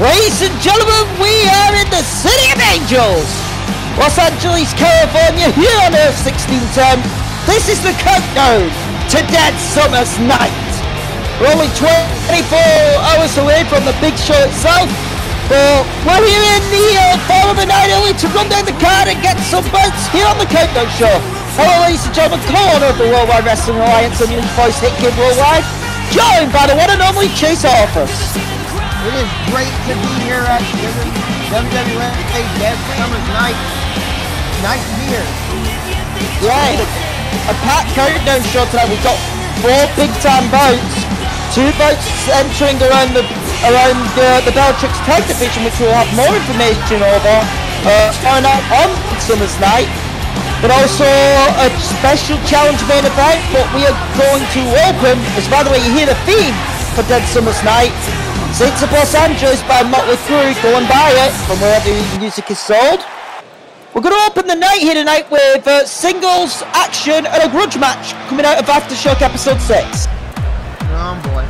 Ladies and gentlemen, we are in the City of Angels, Los Angeles, California, here on Earth 1610. This is the countdown to Dead Summer's Night. We're only 24 hours away from the big show itself, but we're here in the uh, fall of the night early to run down the card and get some bets here on the Countdown Show. Hello, ladies and gentlemen, co-owner of the Worldwide Wrestling Alliance and Youth Voice Hit Kid Worldwide, joined by the one and only Chase Office. It is great to be here at WWA Dead Summer's Night. Be here. Yeah, a packed countdown show tonight. We've got four big time boats, two boats entering around the around uh, the Bellatrix Tag Division, which we'll have more information over uh, out on Summer's Night. But also a special challenge main event. But we are going to open, as by the way, you hear the theme for Dead Summer's Night. Saints of Los Angeles by Motley Crue. Go and buy it from wherever music is sold. We're going to open the night here tonight with uh, singles, action, and a grudge match coming out of Aftershock Episode 6. Oh boy.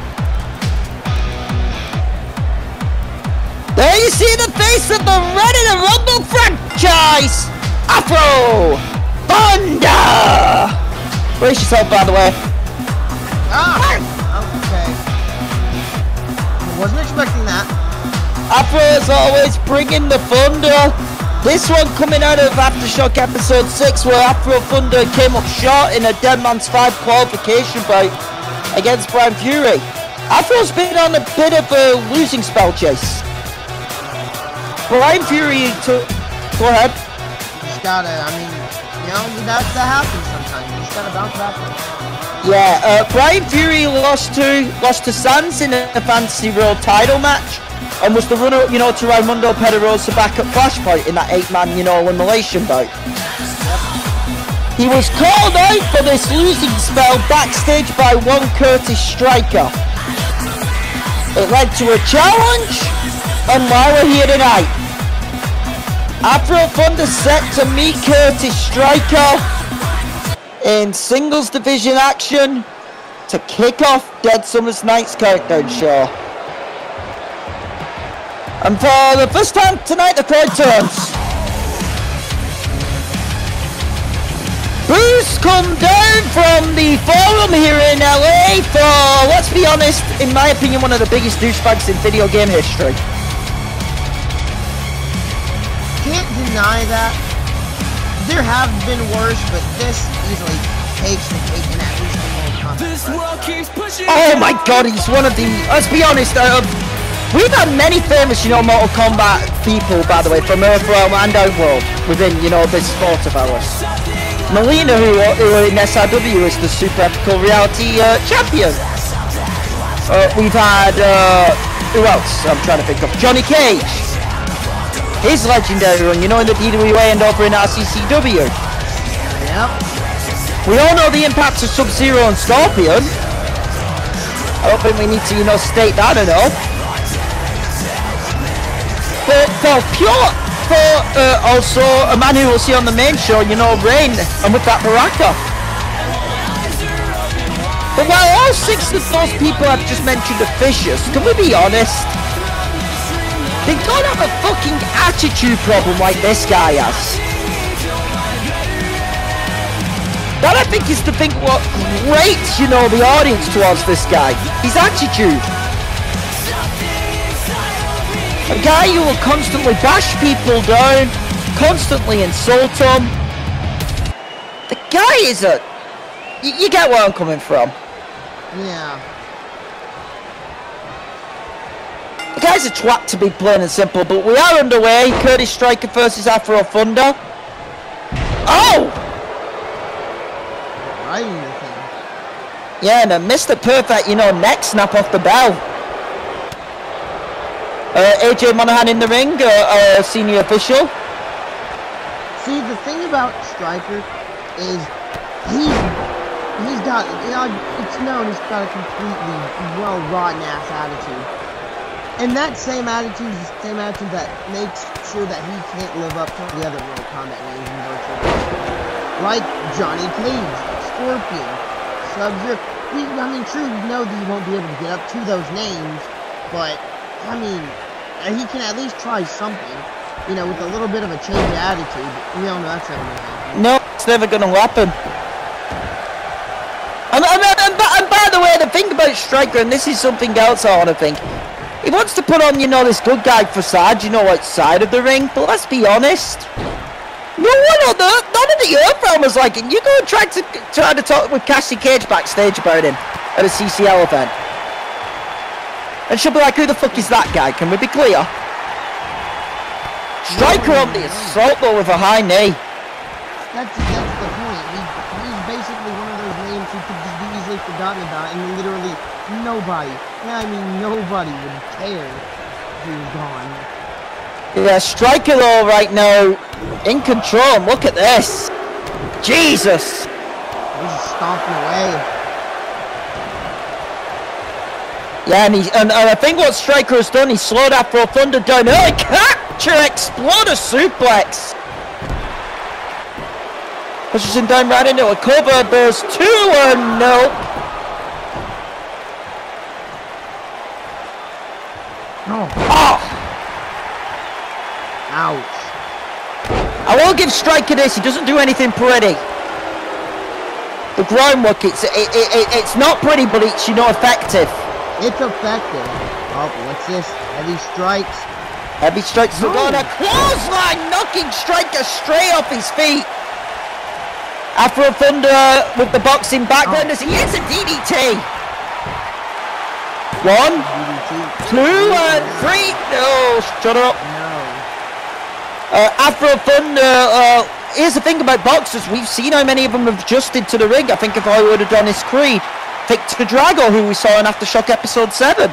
There you see the face of the Ready to Rumble franchise, Afro Thunder. Brace yourself, by the way. Ah! Wasn't expecting that. Afro is always bringing the thunder. This one coming out of Aftershock Episode 6 where Afro Thunder came up short in a Dead Man's 5 qualification bout against Bryan Fury. Afro's been on a bit of a losing spell, Chase. Bryan Fury took... Go ahead. Just gotta, I mean, you know, that, that happens sometimes. You just gotta bounce back. Yeah, uh, Bryan Fury lost to lost to Sans in a Fantasy World title match and was the runner, up, you know, to Raimundo Pedrosa back at Flashpoint in that eight-man, you know, elimination bout. He was called out for this losing spell backstage by one Kurtis Stryker. It led to a challenge, and now we're here tonight. Afro Thunder set to meet Kurtis Stryker in singles division action to kick off Dead Summer's Night's Countdown Show. And for the first time tonight, the crowd turns. Boos come down from the forum here in LA for, let's be honest, in my opinion, one of the biggest douchebags in video game history. Can't deny that. There have been worse, but this easily takes the cake in at least the World Combat. This world keeps pushing. Oh my god, he's one of the, let's be honest, uh, we've had many famous, you know, Mortal Kombat people, by the way, from Earthrealm and Outworld within, you know, this sport of ours. Mileena, who, who in SRW is the Super Epical Reality uh, Champion. Uh, we've had, uh, who else? I'm trying to think of. Johnny Cage. His legendary run, you know, in the DWA and over in RCCW. Yep. We all know the impacts of Sub-Zero and Scorpion. I don't think we need to, you know, state that enough. But for pure, for uh, also a man who we'll see on the main show, you know, Rain, and with that Baraka. But while all six of those people I've just mentioned are vicious, can we be honest? They don't have a fucking attitude problem like this guy has. That I think is the thing what great, you know, the audience towards this guy. His attitude. A guy who will constantly bash people down, constantly insult them. The guy is a... You, you get where I'm coming from. Yeah. The guy's a twat to be plain and simple, but we are underway. Kurtis Stryker versus Afro Thunder. Oh! Yeah, and Mr. Perfect, you know, neck snap off the bell. Uh, AJ Monahan in the ring, uh, uh, senior official. See, the thing about Stryker is he's he's got you know it's known he's got a completely well rotten ass attitude, and that same attitude is the same attitude that makes sure that he can't live up to the other Mortal Kombat names in virtual wrestling. like Johnny Cage, Scorpion, Sub-Zero. I mean, true, we know that you won't be able to get up to those names, but I mean, he can at least try something. You know, with a little bit of a change of attitude. We all know that's never gonna happen. No, it's never going to happen. And, and, and, and by the way, the thing about Stryker, and this is something else I want to think, he wants to put on, you know, this good guy facade, you know, outside of the ring, but let's be honest. No one on the, none of the Earth Realmers like it. You go and try to, try to talk with Cassie Cage backstage about him at a CCL event. And she'll be like, who the fuck is that guy? Can we be clear? Stryker on the assault though with a high knee. That's that's the point. He, he's basically one of those names who could just be easily forgotten about, and literally nobody, yeah, I mean nobody would care if he was gone. Yeah, Stryker though right now in control. Look at this. Jesus. He's just stomping away. Yeah, and, he, and, and I think what Stryker has done, he's slowed Afro Thunder down. Oh, capture exploder suplex. Pushes him down right into a cover. There's two and nope. Oh, Oh, ouch. I will give Stryker this. He doesn't do anything pretty. The groundwork, it's it, it, it, it's not pretty, but it's you know effective. It's effective. Oh, what's this? Heavy strikes. Heavy strikes the Oh. gun. A clothesline knocking Stryker straight off his feet. Afro Thunder with the boxing background Oh. as he hits a DDT. One, DDT. Two, and three. No, shut up. No. Uh, Afro Thunder. Uh, here's the thing about boxers. We've seen how many of them have adjusted to the ring. I think if I would have done his Creed, Viktor Drago, who we saw in Aftershock episode seven.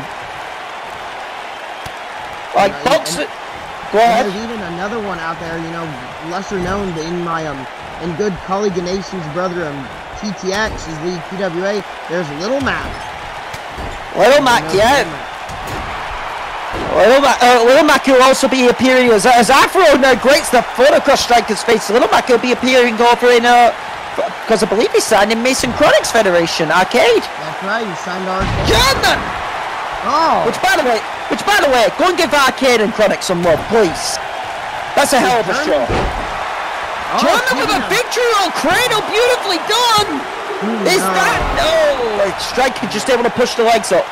Like Yeah, boxer. Go ahead. There's even another one out there, you know, lesser known, but in my um, and good colleague and nation's brother um, TTX is the PWA. There's Little Mac. Little Mac, yeah. Little Mac. Uh, Little Mac will also be appearing as, as Afro now grates the foot across Stryker's face. Little Mac will be appearing over in, uh, because I believe he signed in Mason Chronics Federation Arcade. That's right. He signed our. Jordan! Oh, Which, by the way, which, by the way, go and give Arcade and Chronics some love, please. That's a hell of a show. oh, Jordan with a speaking of- victory on Cradle, beautifully done! Ooh, Is no. that? No! It's Stryker just able to push the legs up.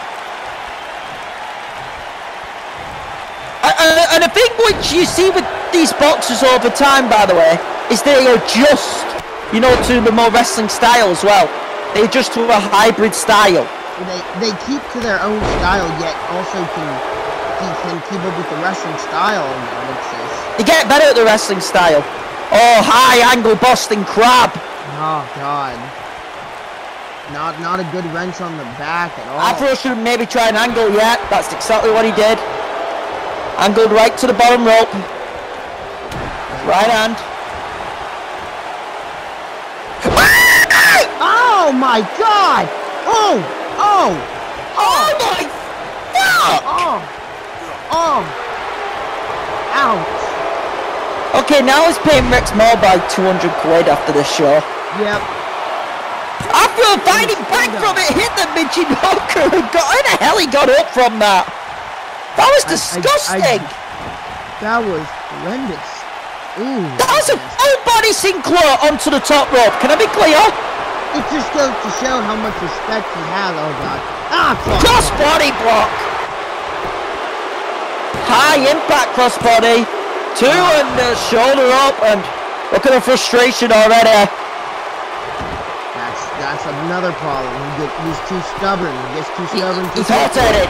And- the thing which you see with these boxers over time, by the way, is they adjust, you know, to the more wrestling style as well. They adjust to a hybrid style. They they keep to their own style, yet also can can, can keep up with the wrestling style. They get better at the wrestling style. Oh, high angle Boston Crab. Oh God. Not not a good wrench on the back at all. Afro should maybe try an angle yet. That's exactly what he did. Angled right to the bottom rope. Right hand. Oh my God! Oh! Oh! Oh, oh my fuck! Oh! Oh! Ouch! Okay, now he's paying Rex more by 200 quid after this show. Yep. Afro fighting back from it, hit the Michinoku. Got how the hell he got up from that? That was I- I- disgusting. That was horrendous. Ooh. that was a full body Sinclair onto the top rope. Can I be clear? It just goes to show how much respect he has. Oh God. Ah! Cross. Body block. High impact cross body. Two and the shoulder up and look at the frustration already. That's that's another problem. He get, he's too stubborn. He gets too He- stubborn. too he's hot-headed.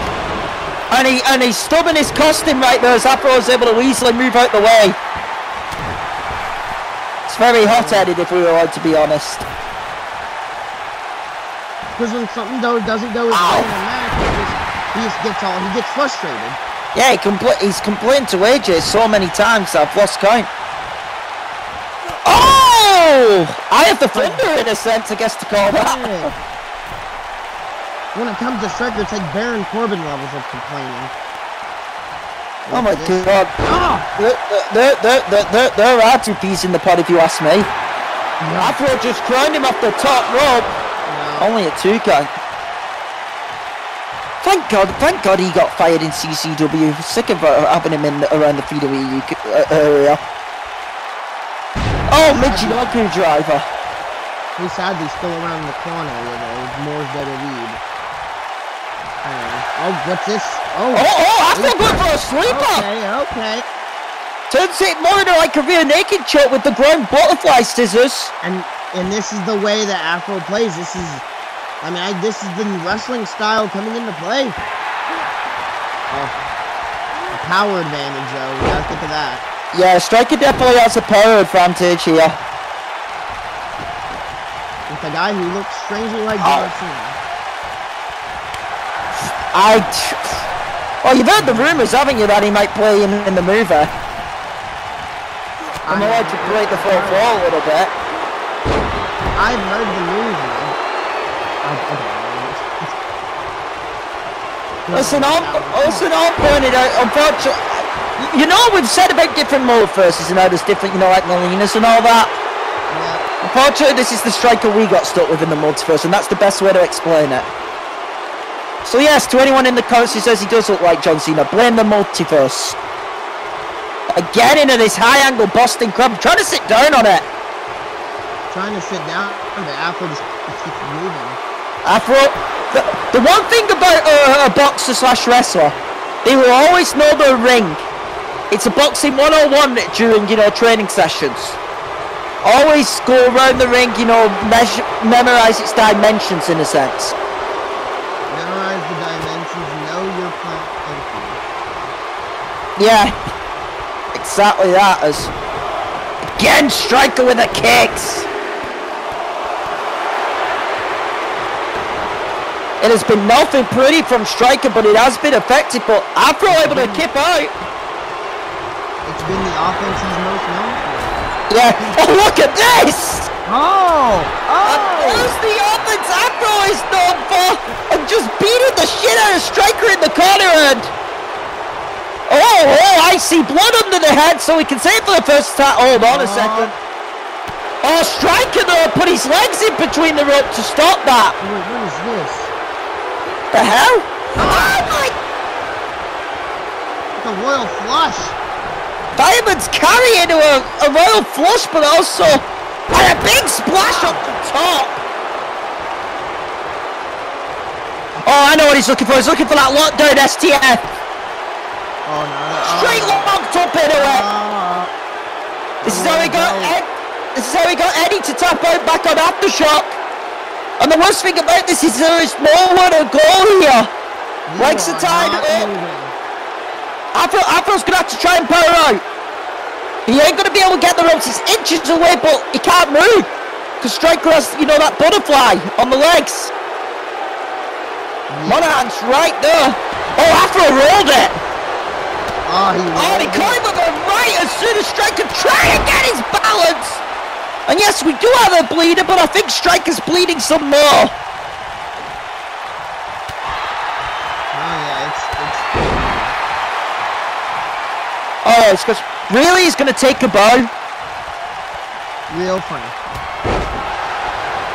And he and his stubbornness cost him right there as Afro was able to easily move out the way. It's very hot-headed if we were allowed to be honest. Because when something though doesn't go his way in a match, he just, he just gets all he gets frustrated. Yeah, he compl- he's complained to AJ so many times I've lost count. Oh! I have the thunder in a sense, I guess to call that. Yeah. When it comes to Stryker, it's like Baron Corbin levels of complaining. Oh my god. Oh! There, there, there, there are two peas in the pot if you ask me. No, Afro just crowned him off the top rope. no. Only a two count. Thank God, thank God he got fired in CCW. Sick of uh, having him in around the feeder uh, area. Oh, Michinoku driver. He's sadly still around the corner with lead. Uh, Oh. oh, what's this? Oh, oh, oh I feel good for a sleeper. Okay, okay. Turns it more into like a rear naked choke with the ground butterfly scissors. And and this is the way that Afro plays. This is I mean, I, this is the wrestling style coming into play. Oh, a power advantage, though. We gotta think of that. Yeah, Stryker definitely has a power advantage here. With a guy who looks strangely like oh. John oh. Cena. I. Well, oh, you've heard the rumors, haven't you, that he might play in, in the movie? I'm allowed to break the fourth wall a little bit. I've heard the movie. Listen, I'm, listen, I'm pointed out, unfortunately, you know we've said about different mode versus and how there's different, you know, like Molinas and all that. Yeah. Unfortunately, this is the Stryker we got stuck with in the multiverse, and that's the best way to explain it. So yes, to anyone in the comments who says he does look like John Cena, blame the multiverse. Again into this high angle Boston Crab, I'm trying to sit down on it. Trying to sit down, but Afro just keeps moving. Afro, the, the one thing about uh, a boxer slash wrestler, they will always know their ring. It's a boxing 101 during, you know, training sessions. Always go around the ring, you know, measure, memorize its dimensions in a sense. Memorize the dimensions, know your plan. Yeah, exactly that. As again, Stryker with the kicks. It has been nothing pretty from Stryker, but it has been effective. But Afro able to keep out. It's been the offense he's most known for. Yeah. Oh, look at this! Oh! Oh! there's the offense Afro is known for. And just beating the shit out of Stryker in the corner and... Oh, oh, I see blood under the head, so we can say it for the first time. Hold on a second. Oh, Stryker though put his legs in between the rope to stop that. Wait, what is this? the hell? Oh my! The royal flush. Diamond's carrying into a, a royal flush, but also and a big splash up the top. Oh, I know what he's looking for. He's looking for that lockdown STF. Oh no! Straight oh. into it. Uh, this is how he got. Ed, this is how he got Eddie to tap out back on aftershock. And the worst thing about this is there is nowhere to go here. You Likes the tide up. Afro, Afro's gonna have to try and power out. He ain't gonna be able to get the ropes. He's inches away, but he can't move. Because Stryker has, you know, that butterfly on the legs. Monahan's right there. Oh, Afro rolled it. Oh, he, oh, he climbed with the right as soon as Stryker tried to get his balance. And yes, we do have a bleeder, but I think Stryker's bleeding some more. Oh yeah, it's it's. Oh, it's because really he's gonna take a bow. Real funny.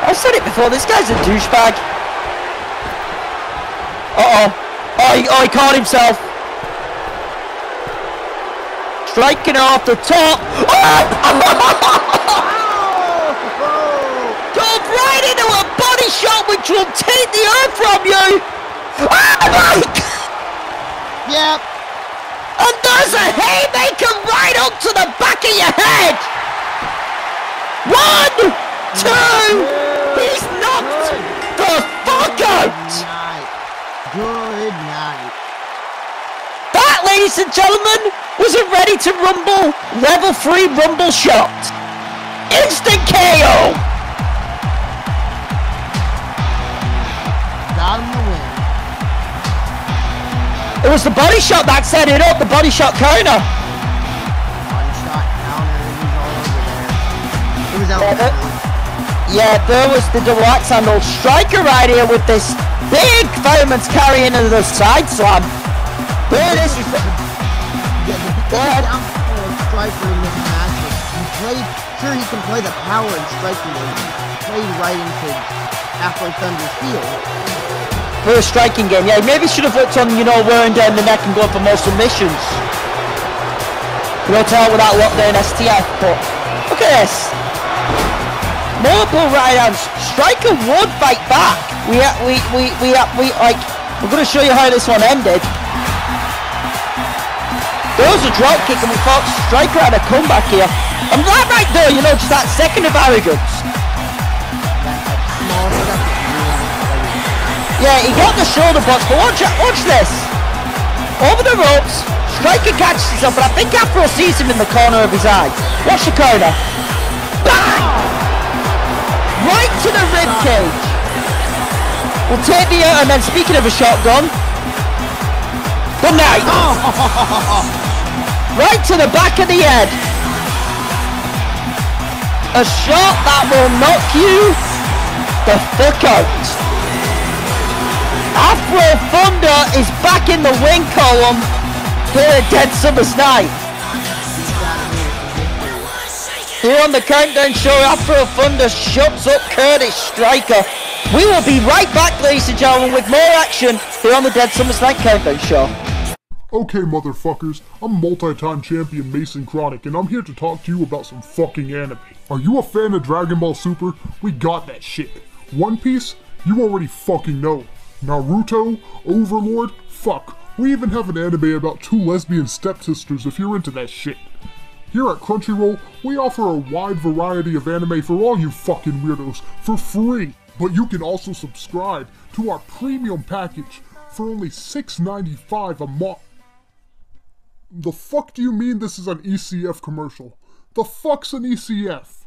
I've said it before. This guy's a douchebag. Uh oh. Oh, he, oh, he caught himself. Striking off the top. Oh! right into a body shot which will take the earth from you. Oh my Yep. And there's a haymaker right up to the back of your head. One, two, he's knocked the fuck out. Good night. That, ladies and gentlemen, was a ready to rumble level 3 rumble shot. Instant KO. got him the win. It was the body shot that set it up, the body shot counter. Body shot counter, it was all over there. It was out yeah, there, yeah, there was the axe handle. Stryker right here with this big fireman's carry into the side slam. There it is. Yeah, the downfall of Stryker in this match he played, sure he can play the power and Stryker, he played right into Afro Thunder's heel. for a striking game. Yeah, maybe should have worked on, you know, wearing down the neck and going for more submissions. You know, to help with that lockdown STF, but look at this. Multiple right hands. Stryker would fight back. We, we, we, we, we, like, we're going to show you how this one ended. There was a drop kick and we thought Stryker had a comeback here. And that right there, you know, just that second of arrogance. Yeah, he got the shoulder box, but watch, watch this. Over the ropes, Stryker catches himself, but I think Afro sees him in the corner of his eye. Watch the corner. Bang! Right to the rib cage. We'll take the, uh, and then speaking of a shotgun, good night. right to the back of the head. A shot that will knock you the fuck out. Afro Thunder is back in the win column here at Dead Summer's Night. Here on the Countdown Show, Afro Thunder shuts up Kurtis Stryker. We will be right back, ladies and gentlemen, with more action here on the Dead Summer's Night Countdown Show. Okay, motherfuckers, I'm multi-time champion Mason Chronic, and I'm here to talk to you about some fucking anime. Are you a fan of Dragon Ball Super? We got that shit. One Piece? You already fucking know. Naruto? Overlord? Fuck. We even have an anime about two lesbian stepsisters if you're into that shit. Here at Crunchyroll, we offer a wide variety of anime for all you fucking weirdos for free. But you can also subscribe to our premium package for only $6.95 a month. The fuck do you mean this is an ECF commercial? The fuck's an ECF?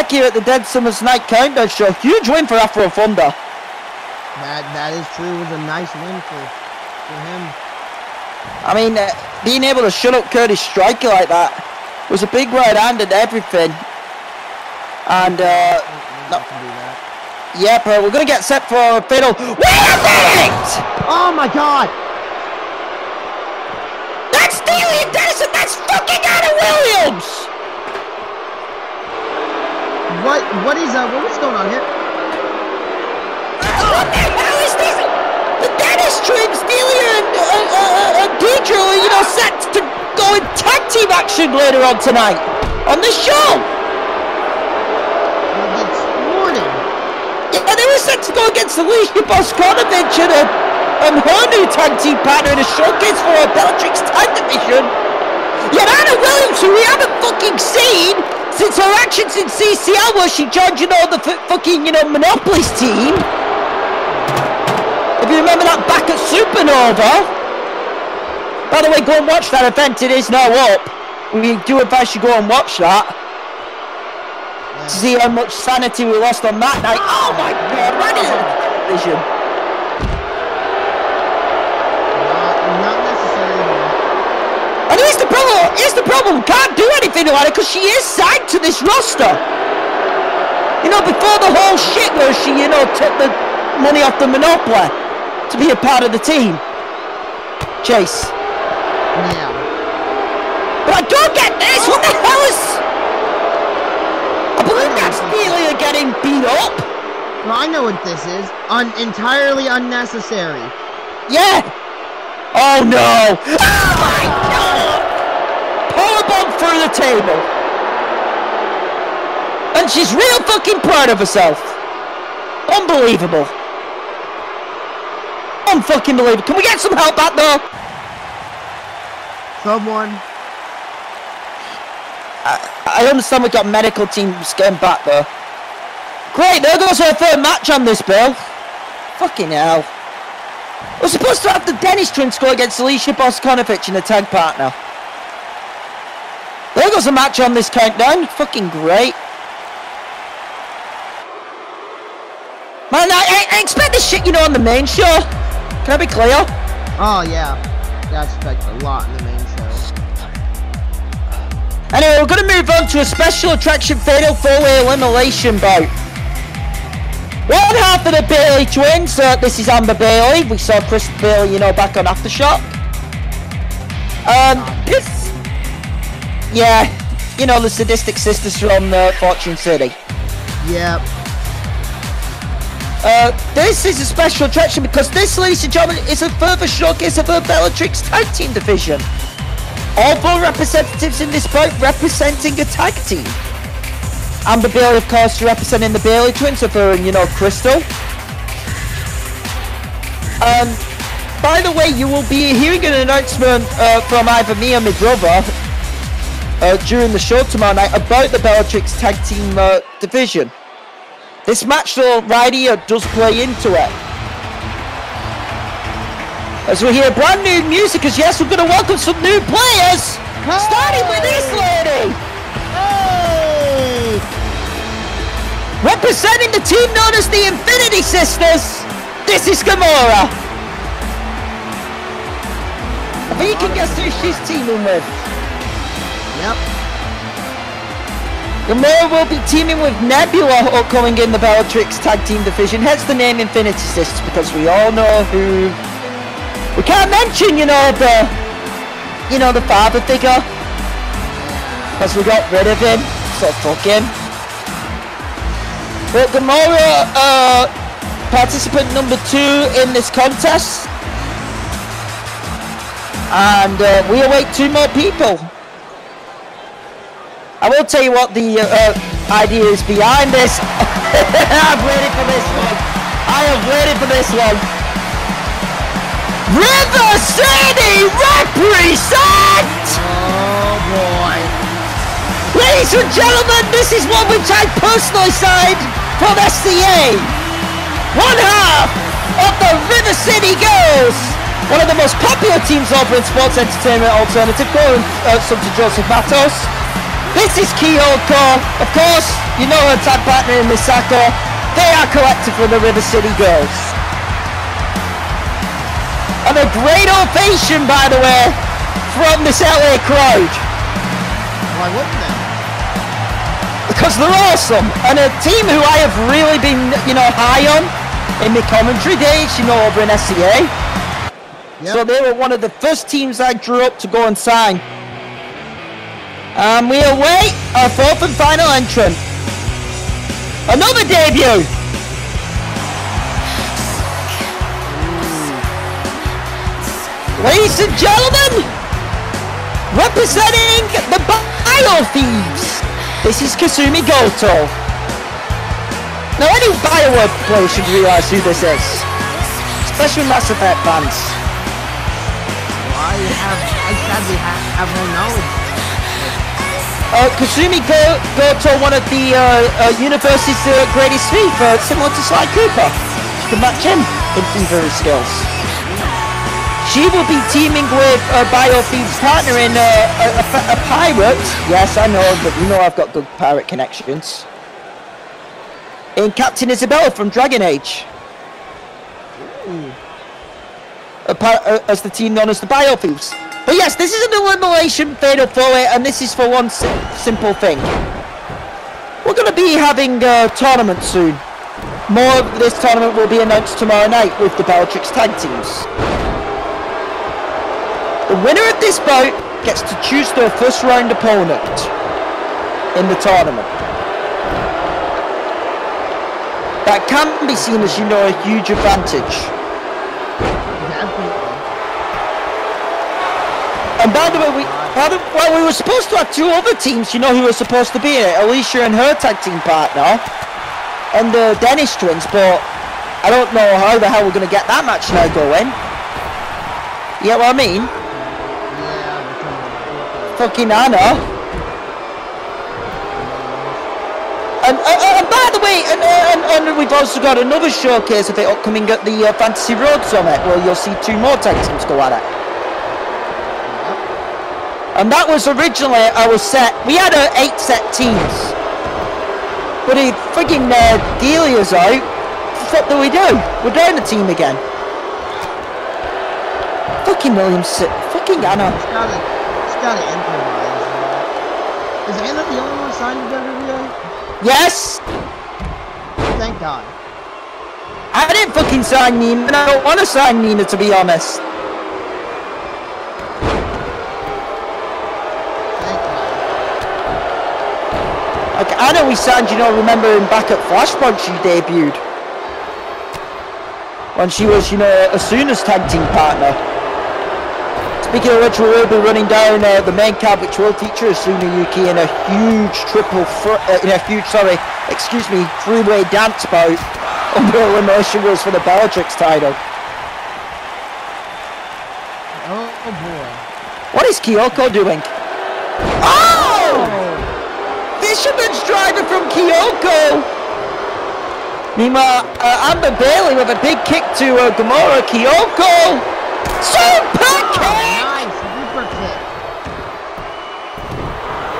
Back here at the Dead Summer's Night Countdown Show. Huge win for Afro Thunder. That that is true. It was a nice win for for him. I mean, uh, being able to shut up Kurtis Stryker like that was a big right hand and everything. And, uh, No. Can do that. yep, uh, we're going to get set for a fatal. Wait a minute! Oh my God! That's Delia Dennison! That's fucking Anna Williams! What what is uh what was going on here? What the hell is this? The Dennis twins, Delia and, uh, uh, uh, and Deidre, are, you know, set to go in tag team action later on tonight on the show. It gets thwarted. Yeah, they were set to go against Alisa Bosconovitch and, uh, and her new tag team partner in a showcase for her Bellatrix tag division. Yet Anna Williams, who we haven't fucking seen since her actions in CCL where she judging all the f- fucking, you know, Monopolis team. If you remember that back at Supernova. By the way, go and watch that event, it is now up. We do advise you go and watch that. To see how much sanity we lost on that night. Oh my god, in the television. Here's the problem, here's the problem, can't do anything about it because she is signed to this roster. You know, before the whole shit where she, you know, took the money off the Monopoly to be a part of the team. Chase. Yeah. But I don't get this, what the hell is... I believe that's hmm. Delia getting beat up. Well, I know what this is. Un- entirely unnecessary. Yeah. Oh no. Oh my god. Powerbomb through the table. And she's real fucking proud of herself. Unbelievable. Unfucking believable. Can we get some help out there? Someone. I understand we've got medical teams getting back there. Great, there goes our third match on this, Bill. Fucking hell. We're supposed to have the Dennis twins go against Alisa Bosconovitch and the tag partner. There goes a match on this countdown. Fucking great. Man, I, I, expect this shit, you know, on the main show. Can I be clear? Oh yeah. I expect a lot in the main show. Anyway, we're going to move on to a special attraction fatal four-way elimination bout. One half of the Bailey twins, uh, this is Amber Bailey. We saw Chris Bailey, you know, back on Aftershock. Um, this, yeah, you know, the sadistic sisters from uh, Fortune City. Yep. Uh, this is a special attraction because this, ladies and gentlemen, is a further showcase of her Bellatrix tag team division. All four representatives in this bout representing a tag team. Amber Bailey, of course, representing the Bailey twins of her and, you know, Crystal. Um, by the way, you will be hearing an announcement uh, from either me or my brother uh, during the show tomorrow night about the Bellatrix tag team uh, division. This match, though, right here, does play into it. As we hear brand new music, as yes, we're going to welcome some new players, starting with this lady. Hey! Representing the team known as the Infinity Sisters, this is Gamora. I think you can guess who she's teaming with. Yep. Gamora will be teaming with Nebula upcoming in the Bellatrix Tag Team Division, hence the name Infinity Sisters, because we all know who... We can't mention, you know, the... You know, the father figure. Because we got rid of him, so fuck him. But Gamora, uh, participant number two in this contest. And uh, we await two more people. I will tell you what the uh, uh, idea is behind this. I've waited for this one. I have waited for this one. River City represent! Oh boy. Ladies and gentlemen, this is one which I personally signed from SCA. One half of the River City Girls. One of the most popular teams over in sports entertainment alternative, going uh, sub to Joseph Matos. This is Kyoko. Of course, you know her tag partner in Misako. They are collective from the River City Girls. And a great ovation, by the way, from this LA crowd. Why wouldn't they? because they're awesome and a team who I have really been, you know, high on in the commentary days, you know, over in SCA. Yep. So they were one of the first teams I drew up to go and sign. And we await our fourth and final entrant. Another debut. Hmm. Ladies and gentlemen, representing the Bio Thieves, this is Kasumi Goto. Now any Bioware player should realise who this is, especially Mass Effect fans. I have, I sadly have, have no knowledge. Uh, Kasumi Go- Goto, one of the uh, uh, universe's uh, greatest thief, uh, similar to Sly Cooper. You can match him in thievery skills. She will be teaming with uh, BioThieves' partner in uh, a, a, a pirate. Yes, I know, but you know I've got good pirate connections. In Captain Isabela from Dragon Age. Uh, as the team known as the BioThieves. But yes, this is an elimination fatal four-way, eh, and this is for one si- simple thing. We're going to be having a tournament soon. More of this tournament will be announced tomorrow night with the Bellatrix tag teams. The winner of this bout gets to choose their first round opponent in the tournament. That can be seen as, you know, a huge advantage. And by the way, we well, we were supposed to have two other teams, you know, who were supposed to be it. Alisa and her tag team partner, and the Dennis twins. But I don't know how the hell we're going to get that match now going. You get what I mean? Fucking Anna. And, uh, and by the way, and, uh, and, and we've also got another showcase of it upcoming at the uh, Fantasy Road Summit, where you'll see two more tag teams go at it. And that was originally our set. We had uh, eight set teams. But he frigging uh, Delia's out, what do we do? We're down a team again. Fucking Williams, fucking Anna. It's gotta, it's gotta improvise. man. Is Anna the only one signed to WWA? Yes! Thank God. I didn't fucking sign Nina, and I don't want to sign Nina, to be honest. I know we signed, you know, remember him back at Flashpoint she debuted. When she was, you know, Asuna's tag team partner. Speaking of which, we will be running down uh, the main card, which will feature Asuna Yuki in a huge triple, uh, in a huge, sorry, excuse me, three-way dance bout under elimination rules for the Bellatrix title. Oh, oh boy. What is Kyoko doing? Oh! Fisherman's driver from Kyoko! Meanwhile, uh, Amber Bailey with a big kick to uh, Gamora. Kyoko! Super kick! Nice super kick.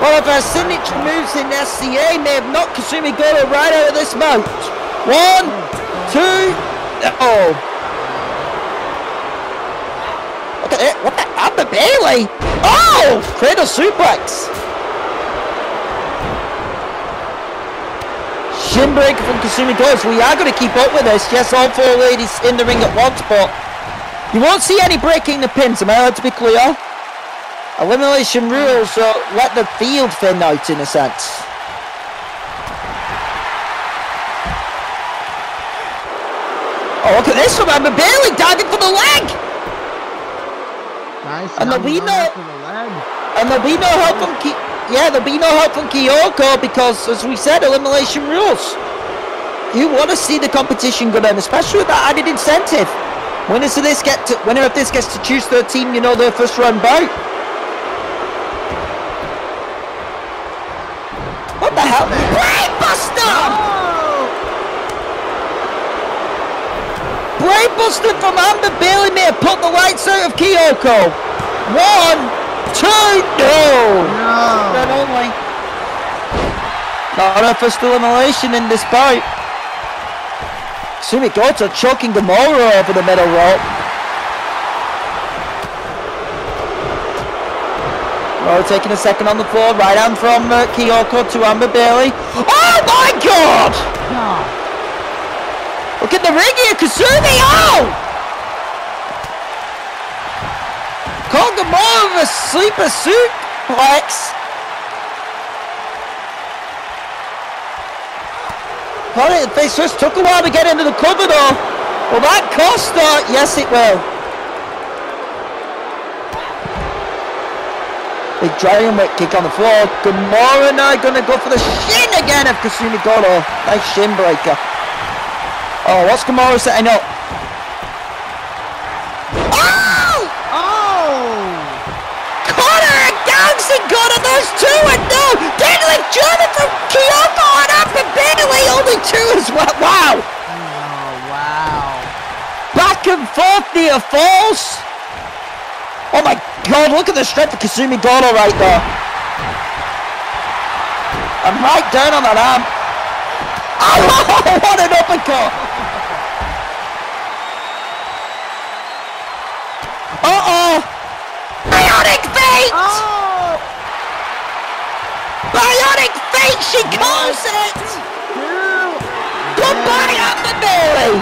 One of her signature moves in SCA may have knocked Kasumi Goto right out of this mount. One, two, oh. What the, what the, Amber Bailey? Oh! Cradle suplex. Shinbreaker from Kasumi Goto. We are going to keep up with this. Yes, all four ladies in the ring at once, but you won't see any breaking the pins. Am I allowed to be clear? Elimination rules so let the field thin out in a sense. Oh, look at this one, Amber Bailey diving for the leg! Nice. And the low winner- for the leg. And there'll be no help from Ki- yeah, there'll be no help from Kyoko because, as we said, elimination rules. You want to see the competition go down, especially with that added incentive. Winners of this get to winner of this gets to choose their team. You know their first round bout. What the hell? Brainbuster! Oh! Brainbuster from Amber Bailey may have put the lights out of Kyoko. One, two, no. No. Not only. Not her first elimination in this bout. Sumi Goto choking Gamora over the middle rope. Oh, taking a second on the floor. Right hand from uh, Kyoko to Amber Bailey. Oh my god! God. Look at the ring here, Kasumi! Oh! Called Gamora with a sleeper suplex. Caught it in the first. Took a while to get into the cover though. Will that cost her? Yes, it will. Big dragon whip kick on the floor. Gamora now gonna go for the shin again of Kasumi Goto. Nice shin breaker. Oh, what's Gamora setting up? Oh! Oh! Connor and Gangster got it. There's two and no. Deadlift German from Kyoko and Amber Bailey. Only two as well. Wow. Oh, wow. Back and forth near falls. Oh my god, look at the strength of Kasumi Goto right there. I'm right down on that arm. Oh, what an uppercut. Uh-oh. Bionic feet. Oh! Bionic feet, she calls it! Goodbye, Amber Bailey!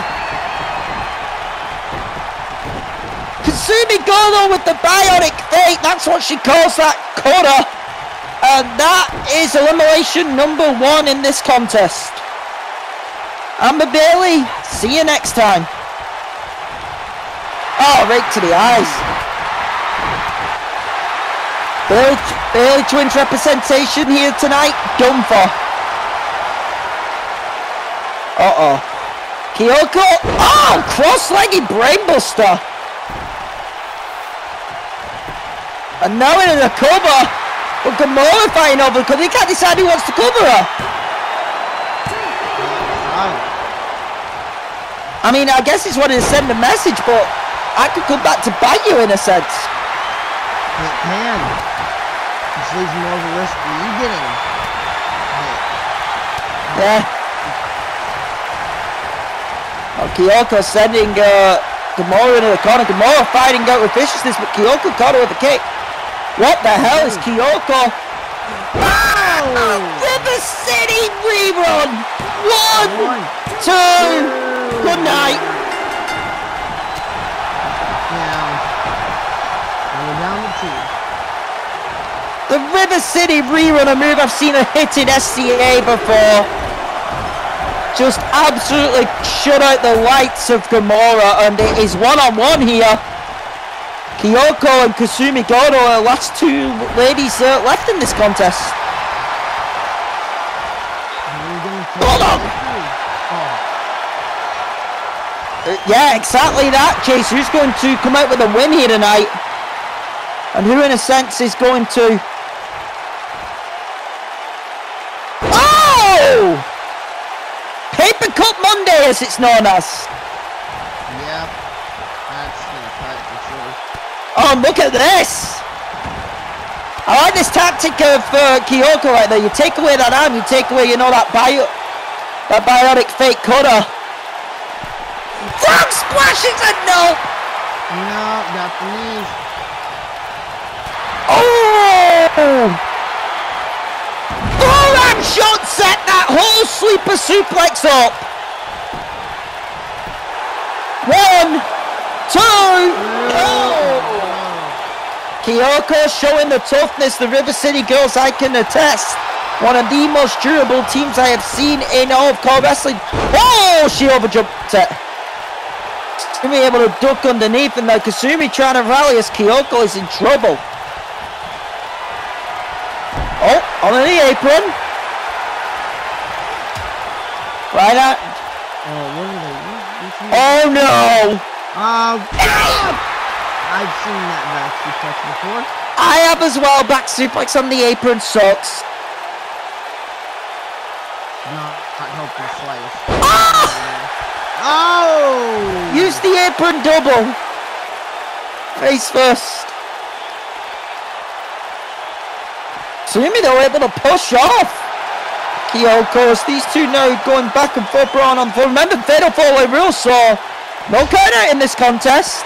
Kasumi Goto with the bionic feet, that's what she calls that cutter. And that is elimination number one in this contest. Amber Bailey, see you next time. Oh, right to the eyes. Bailey Twins representation here tonight, done for. Uh-oh. Kyoko, oh, cross-legged brainbuster. And now in a cover, but Gamora fighting over because he can't decide who wants to cover her. I mean, I guess he's wanting to send a message, but I could come back to bite you in a sense. It can. Just leaves more of a risk for you getting hit. Yeah. Oh, Kyoko sending uh, Gamora into the corner. Gamora fighting out with viciousness, but Kyoko caught her with a kick. What the hell is Kyoko? Ah! River City rerun! One, One. two, good night. The River City rerun, a move I've seen a hit in SCA before. Just absolutely shut out the lights of Gamora, and it is one on one here. Kyoko and Kasumi Goto are the last two ladies uh, left in this contest. Uh, yeah, exactly that, Chase. Who's going to come out with a win here tonight? And who, in a sense, is going to. Paper Cup Monday, as it's known as. yep. That's for sure. Oh, look at this! I like this tactic of uh, Kyoko right there. You take away that arm, you take away, you know, that bio, that biotic fake cutter. Frog splashes and no! No, the. Oh! Shot set that whole sleeper suplex up. One, two, oh! Kyoko showing the toughness the River City girls I can attest. One of the most durable teams I have seen in all of CAW wrestling. Oh, she overjumped it. Kasumi able to duck underneath and now Kasumi trying to rally as Kyoko is in trouble. Oh, on the apron. Right at. Oh, what are they? what- what's Oh no! Oh, I've seen that back suplex before. I have as well. Back suplex on the apron sucks. Not, not helping the slightest. Ah! Oh! Use the apron double. Face first. Sumi they were able to push off. Kyoko's these two now going back and forth on on floor. Remember Fatal Four Way Rule saw no counter in this contest.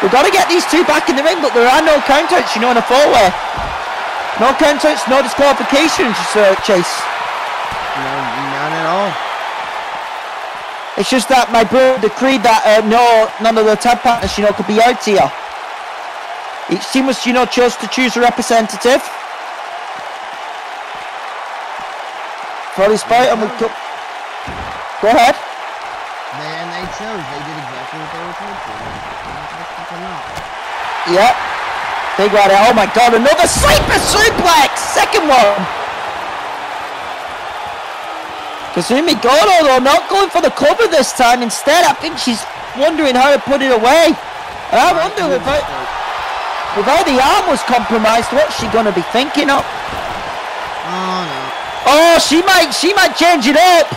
We've got to get these two back in the ring, but there are no countouts, you know, in a four way. No countouts, no disqualifications, uh, Chase. No, none at all. It's just that my bro decreed that uh, no, none of the tag partners, you know, could be out here. Each team was, you know, chose to choose a representative. For this fight, and we go. Go ahead. They, and they chose. They did exactly what they were told to. Yep. Big right out. Oh my god, another sleeper suplex! Second one! Kasumi Goto though not going for the cover this time. Instead, I think she's wondering how to put it away. And I wonder if, I, if how the arm was compromised, what's she gonna be thinking of? Oh no. Oh, she might, she might change it up.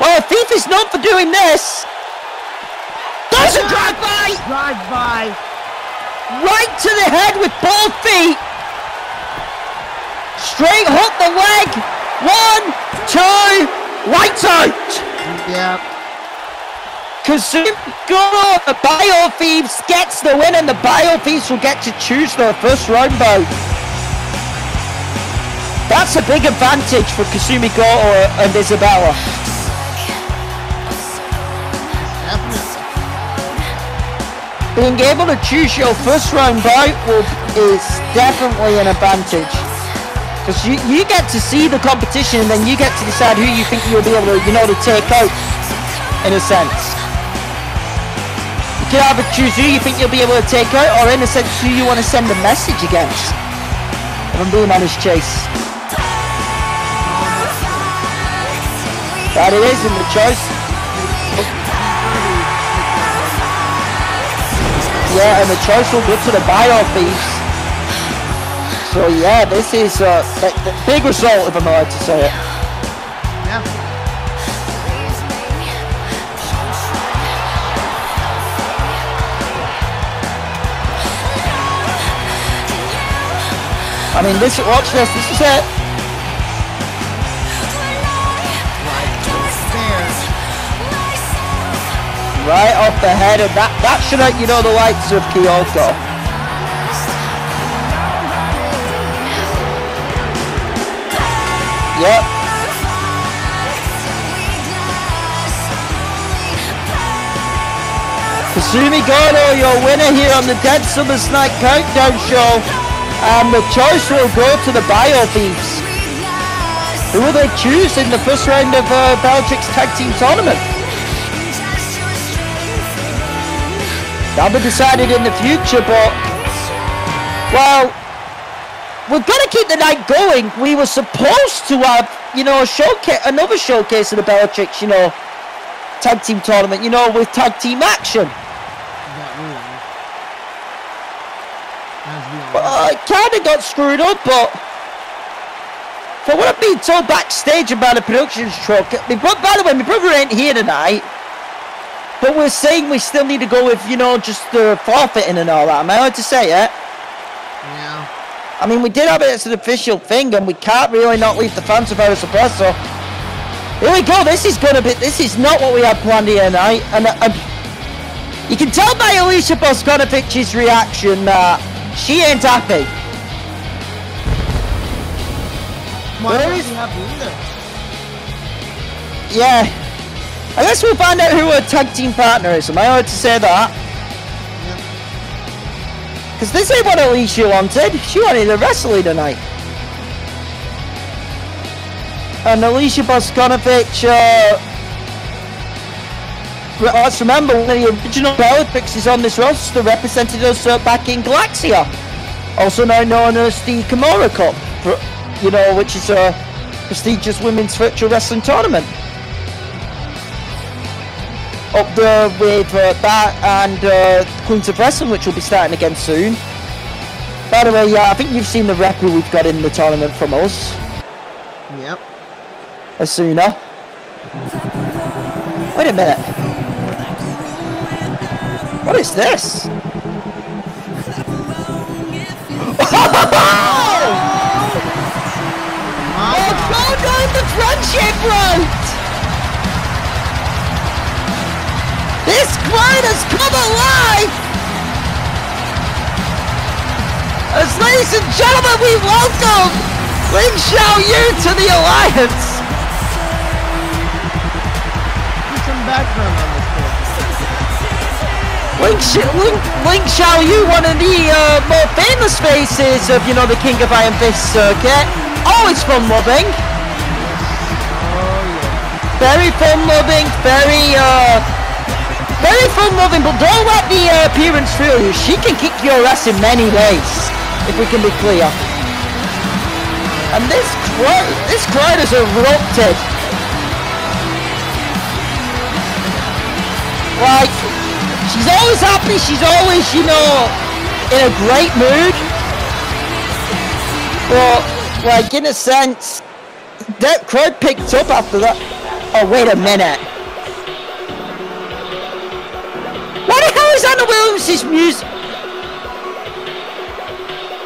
Well, Thief is known for doing this. There's a drive-by! Drive by. right to the head with both feet. Straight hook the leg. One, two, lights out. Yep. Kasumi Goto, the Bio Thieves gets the win, and the Bio Thieves will get to choose their first round bout. That's a big advantage for Kasumi Goto and Isabela. Being able to choose your first round bout is definitely an advantage. Because you, you get to see the competition and then you get to decide who you think you'll be able to, you know, to take out, in a sense. You can either choose who you think you'll be able to take out, or in a sense, who you want to send a message against. If I'm being honest, Chase. That it is in the choice. Yeah, and the choice will go to the bio thieves. So yeah, this is uh, the, the big result, if I'm allowed to say it. Yep. I mean, this. Watch this. This is it. Right off the head, and that, that should let you know the likes of Kyoko. Yep. Kasumi Goto, your winner here on the Dead Summer's Night Countdown Show. And the choice will go to the Bio Thieves. Who will they choose in the first round of uh, Bellatrix Tag Team Tournament? That'll be decided in the future, but... Well, we've got to keep the night going. We were supposed to have, you know, a showcase, another showcase of the Bellatrix, you know, tag team tournament, you know, with tag team action. That really. As we all uh, Well, know. I kind of got screwed up, but for what I've been told backstage about the production truck, bro- by the way, my brother ain't here tonight, but we're saying we still need to go with, you know, just the forfeiting and all that. Am I allowed to say it? Yeah. I mean, we did have it as an official thing, and we can't really not leave the fans without a surprise. So here we go. This is gonna be. This is not what we had planned here tonight, and uh, you can tell by Alisa Bosconovitch's reaction that she ain't happy. Why Where is- you have either? Yeah. I guess we'll find out who her tag team partner is. Am I allowed to say that? Because this ain't what Alisa wanted. She wanted to wrestle tonight. And Alisa Bosconovitch, uh, let's remember, one of the original Bellatrix is on this roster, represented us uh, back in Galaxia. Also now known as the Kimura Cup, for- you know, which is a prestigious women's virtual wrestling tournament. Up there with uh, that and uh, Queens of Wrestling, which will be starting again soon. By the way, yeah, I think you've seen the record we've got in the tournament from us. Yep. Asuna. Wait a minute. What is this? Oh, go down the friendship route! This has come alive! As ladies and gentlemen, we welcome Ling Xiao Yu to the Alliance! Do some background on this. Ling, Ling, Ling Xiao Yu, one of the uh, more famous faces of, you know, the King of Iron Fist circuit. Always fun-loving. Oh yeah. Very fun-loving, very, uh, very fun-loving, but don't let the uh, appearance fool you. She can kick your ass in many ways, if we can be clear. And this crowd, this crowd has erupted. Like, she's always happy, she's always, you know, in a great mood. But, like, in a sense, that crowd picked up after that. Oh, wait a minute. Anna Williams' music?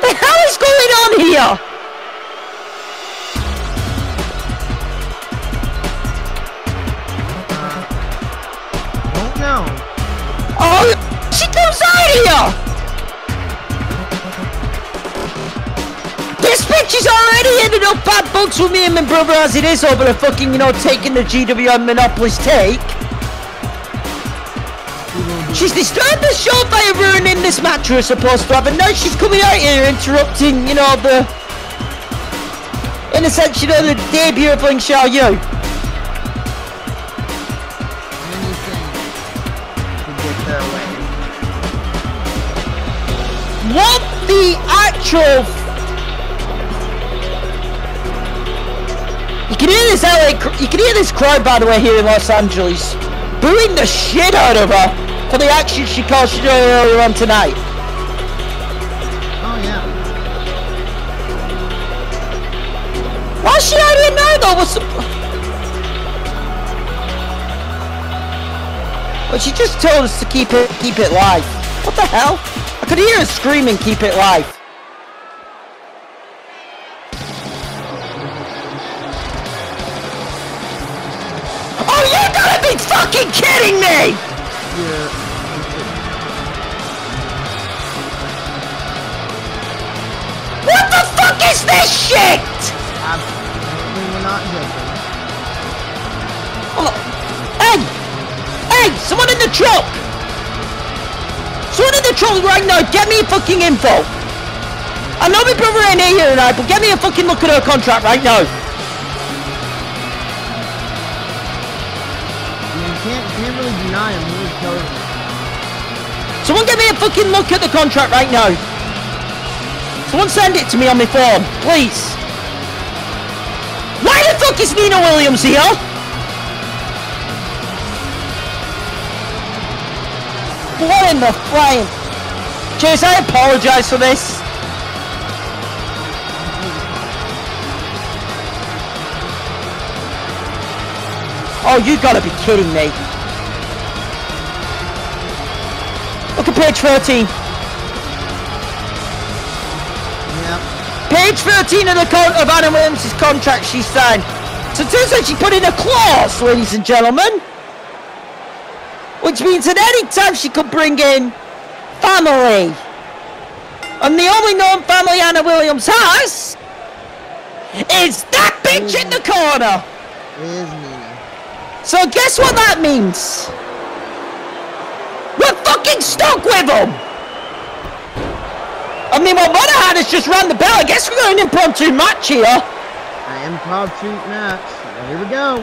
The hell is going on here? Don't know. Oh, she comes out here! This bitch is already ended up bad bugs with me and my brother as it is over the fucking, you know, taking the GWM monopolist take. She's disturbed the show by ruining this match we were supposed to have, and now she's coming out here interrupting, you know, the... In a sense, you know, the debut of Ling Xiao Yu. Anything to get their way. What the actual... You can hear this LA, you can hear this crowd by the way here in Los Angeles, booing the shit out of her for the action she caused you earlier on tonight. Oh yeah. Why she out here now though? What's the... Well, she just told us to keep it, keep it live. What the hell? I could hear her screaming, keep it live. Oh, you gotta be fucking kidding me! Is this shit? Absolutely, we're not joking. Oh, hey! Hey! Someone in the truck! Someone in the truck right now, get me fucking info! I know my brother ain't here tonight, but get me a fucking look at her contract right now! You can't, can't really deny him. He was killer. Someone get me a fucking look at the contract right now! Someone send it to me on my phone, please! Why the fuck is Nina Williams here? What in the flame? Chase, I apologise for this. Oh, you gotta be kidding me. Look at page 13. Page 13 of the con- of Anna Williams' contract she signed. So it turns out she put in a clause, ladies and gentlemen. Which means that any time she could bring in family. And the only known family Anna Williams has is that bitch in the corner. It is Nina. So guess what that means? We're fucking stuck with them! I mean, my mother had us just run the bell. I guess we're going to impromptu match here. I am proud to match. Here we go.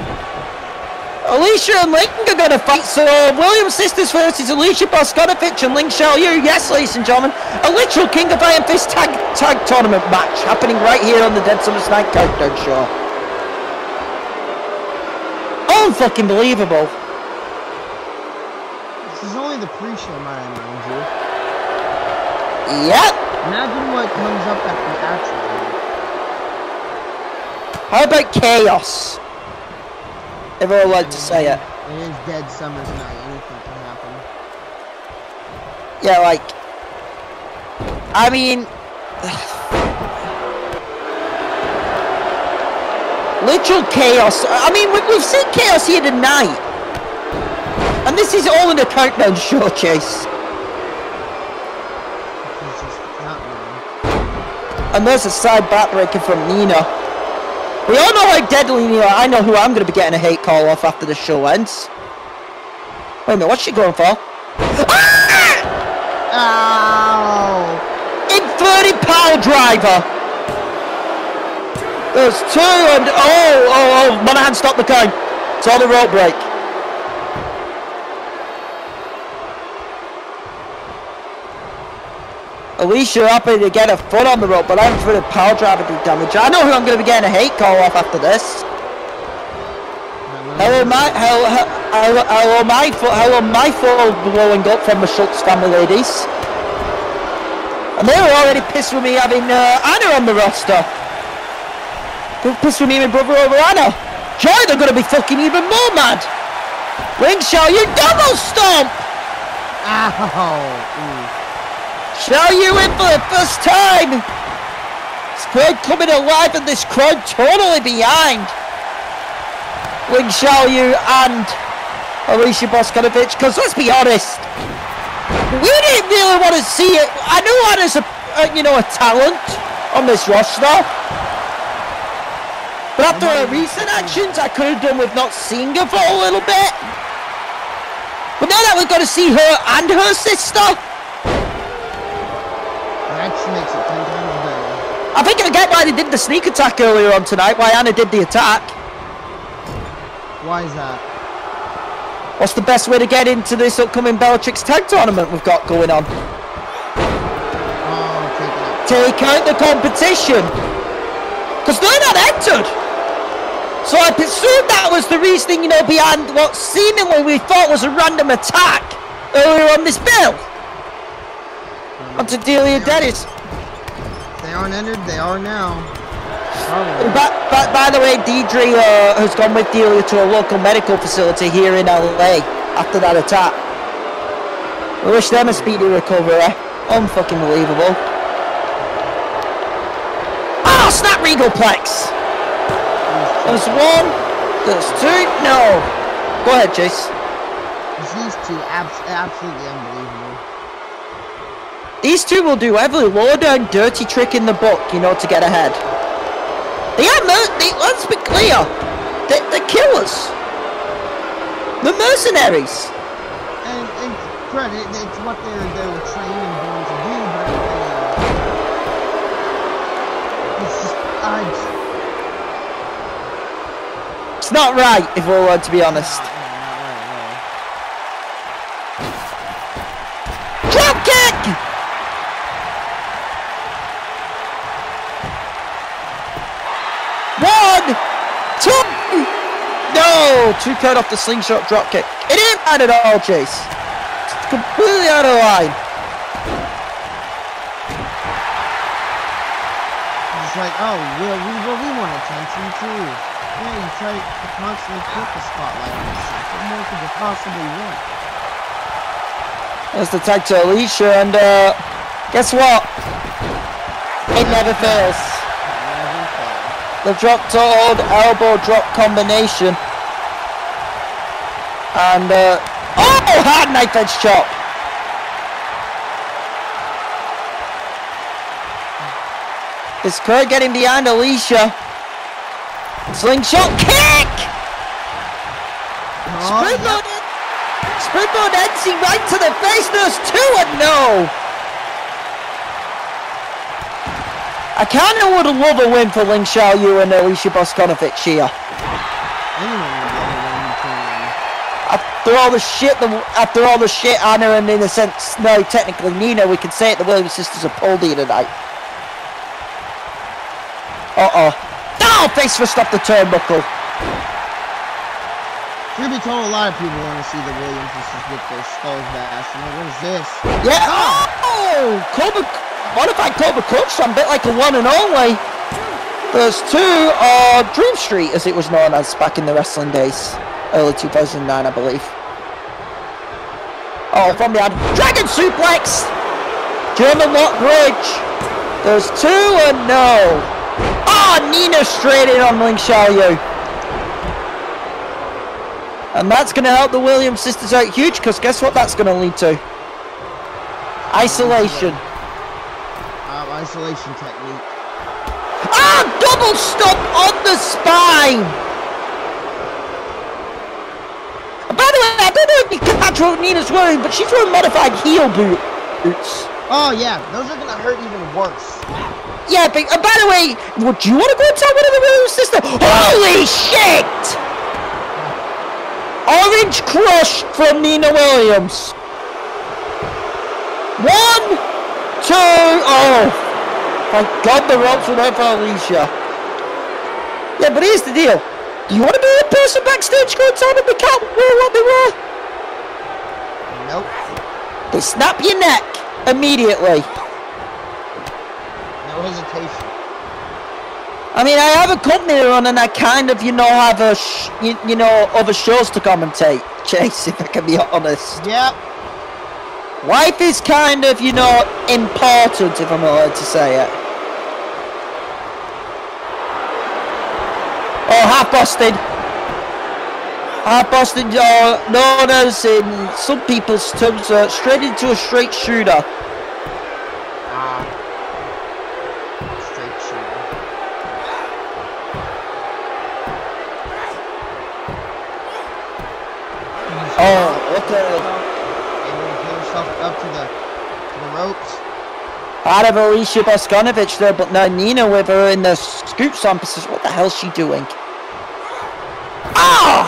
Alisa and Lincoln are going to fight. So uh, Williams sisters versus Alisa Bosconovitch and Ling Xiaoyu. Yes, ladies and gentlemen, a literal King of Iron Fist tag tag tournament match happening right here on the Dead Summer Night Countdown Show. Unfucking believable. This is only the pre-show, I remind you. Yep. Imagine comes up at the actual. How about chaos? If I allowed to say it. It is Dead Summer's Night. Anything can happen. Yeah, like. I mean. Literal chaos. I mean, we- we've seen chaos here tonight. And this is all in a countdown show, Chase. It's just not wrong. And there's a side backbreaker from Nina. We all know how deadly Nina. I know who I'm going to be getting a hate call off after the show ends. Wait a minute, what's she going for? Ah! Ow! Inverted power driver. There's two and oh oh oh Monahan stop the count. It's on the rope break. Alisa happy to get a foot on the rope, but I'm for the power driver do damage. I know who I'm going to be getting a hate call off after this. Hello, my hello, hello, hello, my foot, hello, my foot blowing up from the Schultz family ladies. And they were already pissed with me having uh, Anna on the roster. They're pissed with me and my brother over Anna. Joy, they're going to be fucking even more mad. Ling Xiaoyu double stomp. Ow! Show you in for the first time. Crowd coming alive and this crowd totally behind. Ling Xiaoyu and Alisa Bosconovitch, because let's be honest, we didn't really want to see it. I knew Anna's a, a uh, you know, a talent on this roster. But after her recent actions, I could have done with not seeing her for a little bit. But now that we've got to see her and her sister, I think I get why they did the sneak attack earlier on tonight, why Anna did the attack. Why is that? What's the best way to get into this upcoming Bellatrix tag tournament we've got going on? Oh, take. Take out the competition. Because they're not entered. So I presume that was the reasoning, you know, behind what seemingly we thought was a random attack earlier on this bill. Onto Delia Dennis. If they aren't entered, they are now. Probably. But, but by the way, Deidre uh, has gone with Delia to a local medical facility here in LA after that attack. We wish them a speedy recovery. Unfucking believable. Oh, snap Regalplex! There's one. There's two. No. Go ahead, Chase. It's these two, abs- absolutely unbelievable. These two will do every low down dirty trick in the book, you know, to get ahead. They are mer- they, let's be clear. They, they're killers. They're mercenaries. And, and credit, it's what they were, they were trained and born to do, but uh, it's just, I It's not right, if we're allowed to be honest. One, two, no, two cut off the slingshot drop kick. It ain't bad at all, Chase. It's completely out of line. It's like, oh, well, we, well, we want attention too. Yeah, you try to constantly put the spotlight on yourself. What more could you possibly want? There's the tag to Alisa, and uh, guess what? It never fails. The drop to hold elbow drop combination. And uh, oh, hard knife edge chop. Is Kurt getting behind Alisa? Slingshot kick! Oh, Springboard, yep. springboard NC right to the face. There's two and no. I kind of would love a win for Ling Xiaoyu and Alisa Bosconovitch here. Anyone would get a win between them. After all the shit, the, after all the shit Anna and in a sense, no, technically Nina, we can say it. The Williams sisters are pulled here tonight. Uh oh. Oh, face first off the turnbuckle. Truth be told, a lot of people want to see the Williams sisters with their skulls. I'm like, what is this? Yeah. Oh, Cobra, modified Cobra Clutch, so I'm a bit like a one and only. There's two, uh, Dream Street, as it was known as back in the wrestling days, early 2009, I believe. Oh, from behind, Dragon Suplex, German Lock Bridge. There's two and no. Oh, Nina straight in on Ling Xiaoyu. And that's going to help the Williams sisters out huge, because guess what that's going to lead to? Isolation. Isolation technique. Ah, double stop on the spine. By the way, I don't know if you catch what Nina's wearing, but she's wearing modified heel boot boots. Oh yeah, those are gonna hurt even worse. Yeah, but uh, by the way, would you want to go and tell one of the Williams sisters? Holy shit! Orange Crush from Nina Williams. One, two, oh, thank God the ropes were there for Alisa. Yeah, but here's the deal. Do you want to be the person backstage going to tell them they can't wear what they wear? Nope. They snap your neck immediately. No hesitation. I mean, I have a company to run, and I kind of, you know, have a, sh- you, you know, other shows to commentate. Chase, if I can be honest. Yep. Life is kind of, you know, important, if I'm allowed to say it. Oh, half busted. Half busted, uh, known as in some people's terms, uh, straight into a straight shooter. Ah. Straight shooter. Oh, what the? Able to pull herself up to the to the ropes. Out of Alisa Bosconovitch there, but now Nina with her in the scoop stomp says, what the hell's she doing? Ah!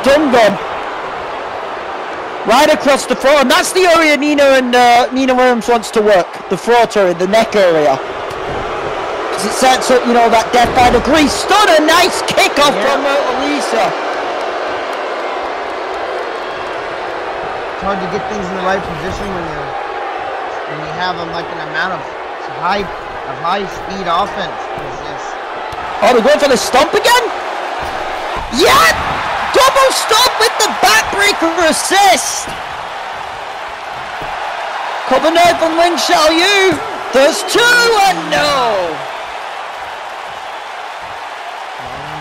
Stun gun! Right across the throat, and that's the area Nina and uh, Nina Williams wants to work. The throat area, the neck area. Because it sets up, you know, that death by degree. Stun, a nice kick off Yeah. from uh, Alisa. It's hard to get things in the right position when you're have them like an amount of high of high speed offense as this. Oh, they're going for the stump again? Yeah! Double stomp with the backbreaker assist! Cover knife from Ling Xiaoyu! There's two and no!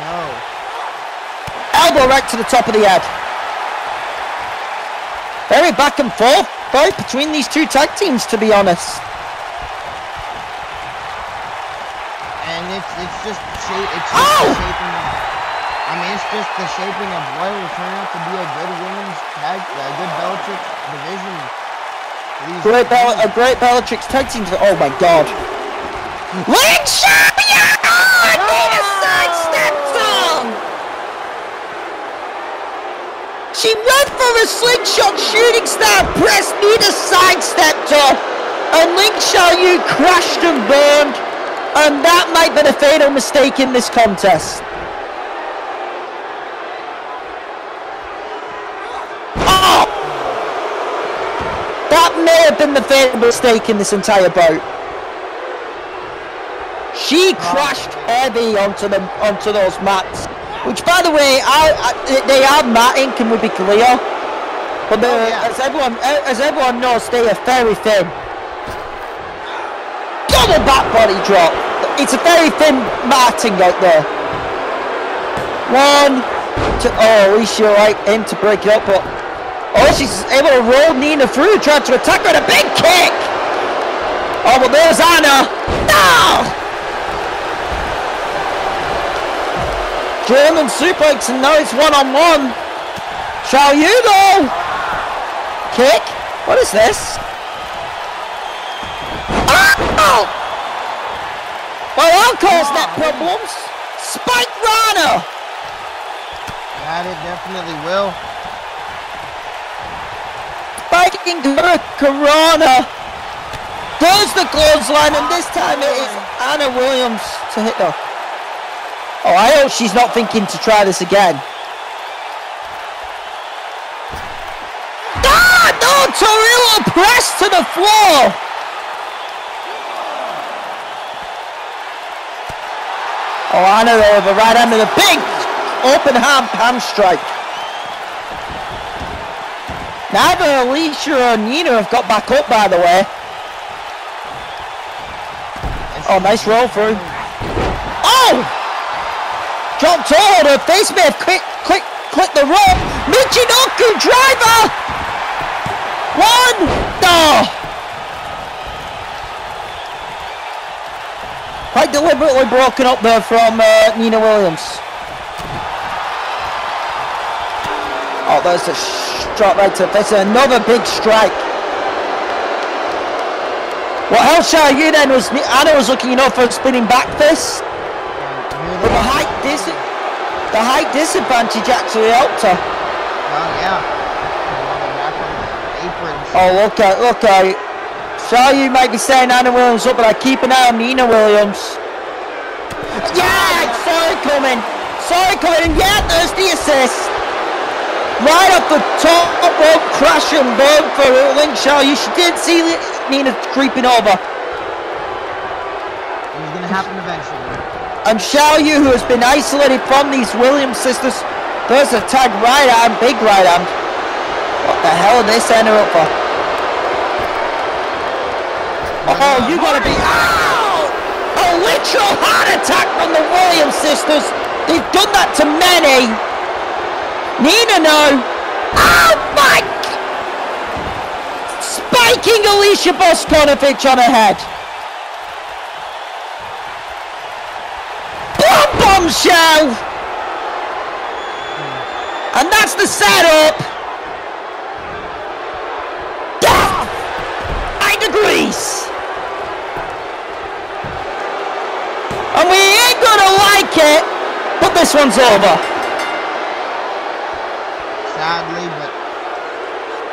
No. Elbow right to the top of the head. Very back and forth between these two tag teams, to be honest. And it's it's just shape. It's just Ow! the oh! shaping. I mean, it's just the shaping of what will turn out to be a good women's tag, a good Bellatrix division. These Great Bell- a great Bellatrix tag team. Oh my god. Champion! Oh, I need a sidestep song! She went for a slingshot shooting star, pressed Nina sidestepped her, and Ling Xiaoyu crashed and burned, and that might be the fatal mistake in this contest. Oh! That may have been the fatal mistake in this entire boat. She crashed heavy onto them onto those mats, which, by the way, I, I, they are matting. Can we be clear? But they're- Oh, yeah. as everyone as everyone knows, they are very thin. Double back body drop. It's a very thin matting out there. One, two, oh, Alisa like aimed to break it up, but oh, she's able to roll Nina through, trying to attack her with a big kick. Oh, but there's Anna. No! German suplex, and now it's one on one. Shall you go? Kick? What is this? Ow! Well, I'll cause that problems. Spike Rana. That it definitely will. Spiking Corona. Does the clothesline, and this time it is Anna Williams to hit her. Oh, I hope she's not thinking to try this again. Ah, no, Torillo pressed to the floor. Oh, Anna a right hand and a big open hand palm strike. Neither Alisa or Nina have got back up, by the way. Oh, nice roll through. Oh! Dropped hold. Her face have quick, quick, clicked the rope. Michinoku driver! One! No! Quite deliberately broken up there from uh, Nina Williams. Oh, there's a strike right to the face. Another big strike. What else shall you then was Anna was looking enough for a spinning back fist. And But here the height dis the height disadvantage actually helped her. Oh yeah. On the back of the aprons. Oh look at look at So you might be saying Anna Williams up, but I keep an eye on Nina Williams. Yeah, sorry coming. Sorry coming. And yeah, there's the assist. Right off the top rope, crash and burn for Link Shaw. You did see Nina creeping over. It was gonna happen eventually. And Xiao Yu, who has been isolated from these Williams sisters, there's a tag right arm, big right arm. What the hell are they setting her up for? Uh, oh, you gotta be out! A literal heart attack from the Williams sisters. They've done that to many. Nina, no. Oh my! Spiking Alisa Bosconovitch on her head. Bombshell! And that's the setup! Death! Nine degrees! And we ain't gonna like it, but this one's over. Sadly, but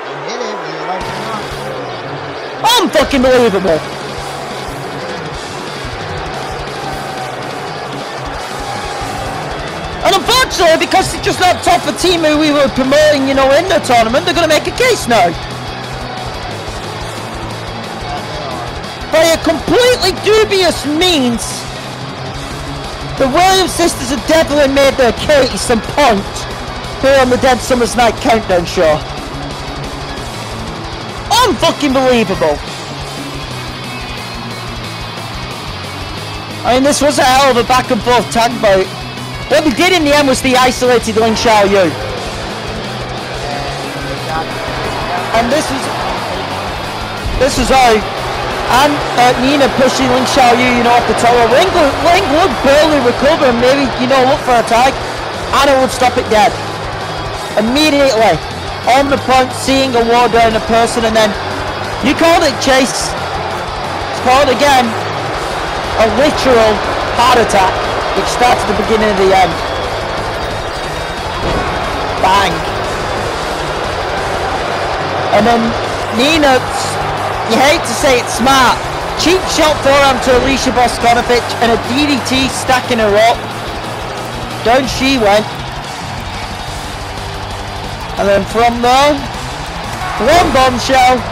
they did it, whether you like it or not. Unfucking believable. And unfortunately, because it's just not top a team who we were promoting, you know, in the tournament, they're going to make a case now. By a completely dubious means, the Williams sisters have definitely made their case and point here on the Dead Summer's Night Countdown Show. Unfucking believable. I mean, this was a hell of a back and forth tag bout. What they did in the end was they isolated Ling Xiao Yu. And this is this is how and uh, Nina pushing Ling Xiao Yu, you know, off the tower. Ling, Ling would barely recover and maybe, you know, look for a tag. Anna would stop it dead. Immediately, on the point, seeing a war down a person and then, you called it Chase. It's called again, a literal heart attack, which starts at the beginning of the end. Bang. And then Nina you hate to say it smart. Cheap shot forearm to Alisa Bosconovitch and a DDT stacking her up. Down she went. And then from there, one bombshell.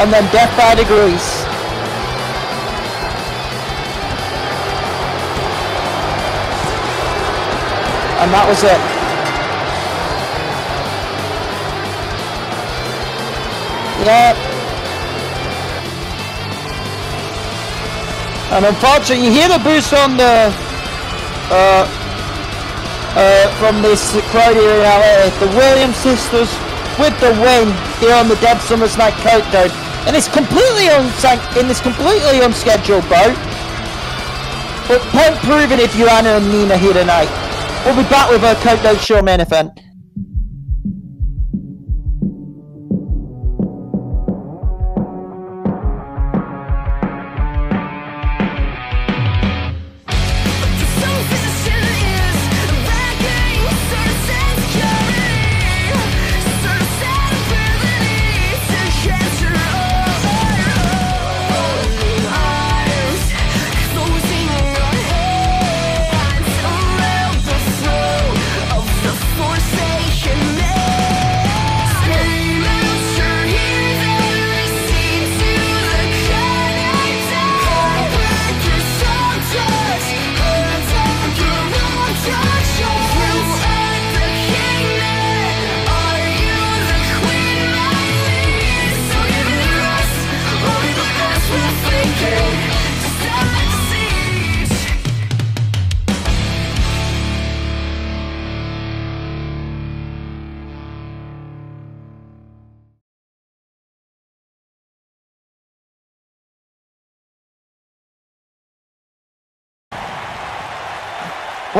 And then death by degrees. And that was it. Yep. And unfortunately, you hear the boost on the uh, uh, from this here in The Williams sisters with the win here on the Dead Summer's Night countdown, and it's completely unsan- in this completely unscheduled bout. But point proven if you Anna and Nina here tonight. We'll be back with our countdown show main event.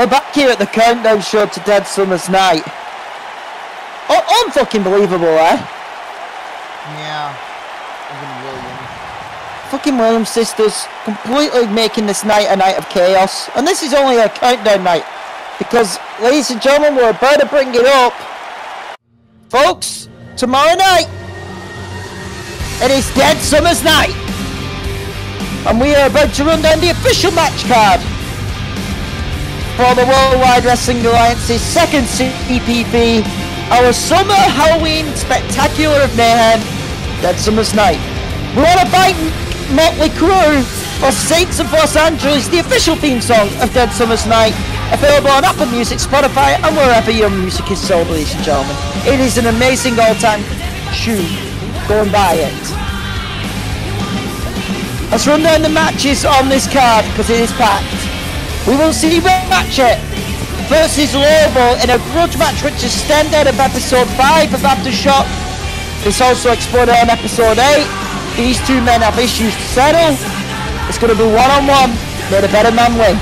We're back here at the countdown show to Dead Summer's Night. Oh, unfucking believable, eh? Yeah. Even Williams. Fucking Williams sisters completely making this night a night of chaos. And this is only a countdown night. Because, ladies and gentlemen, we're about to bring it up. Folks, tomorrow night, it is Dead Summer's Night. And we are about to run down the official match card for the Worldwide Wrestling Alliance's second CPP, our Summer Halloween Spectacular of Mayhem, Dead Summer's Night. We want a fight Motley Crue for Saints of Los Angeles, the official theme song of Dead Summer's Night, available on Apple Music, Spotify, and wherever your music is sold, ladies and gentlemen. It is an amazing all-time shoe. Go and buy it. Let's run down the matches on this card because it is packed. We will see Ratchet versus Lobo in a grudge match which is standard of episode 5 of Aftershock. It's also explored on episode 8. These two men have issues to settle. It's going to be one-on-one. May the better man win.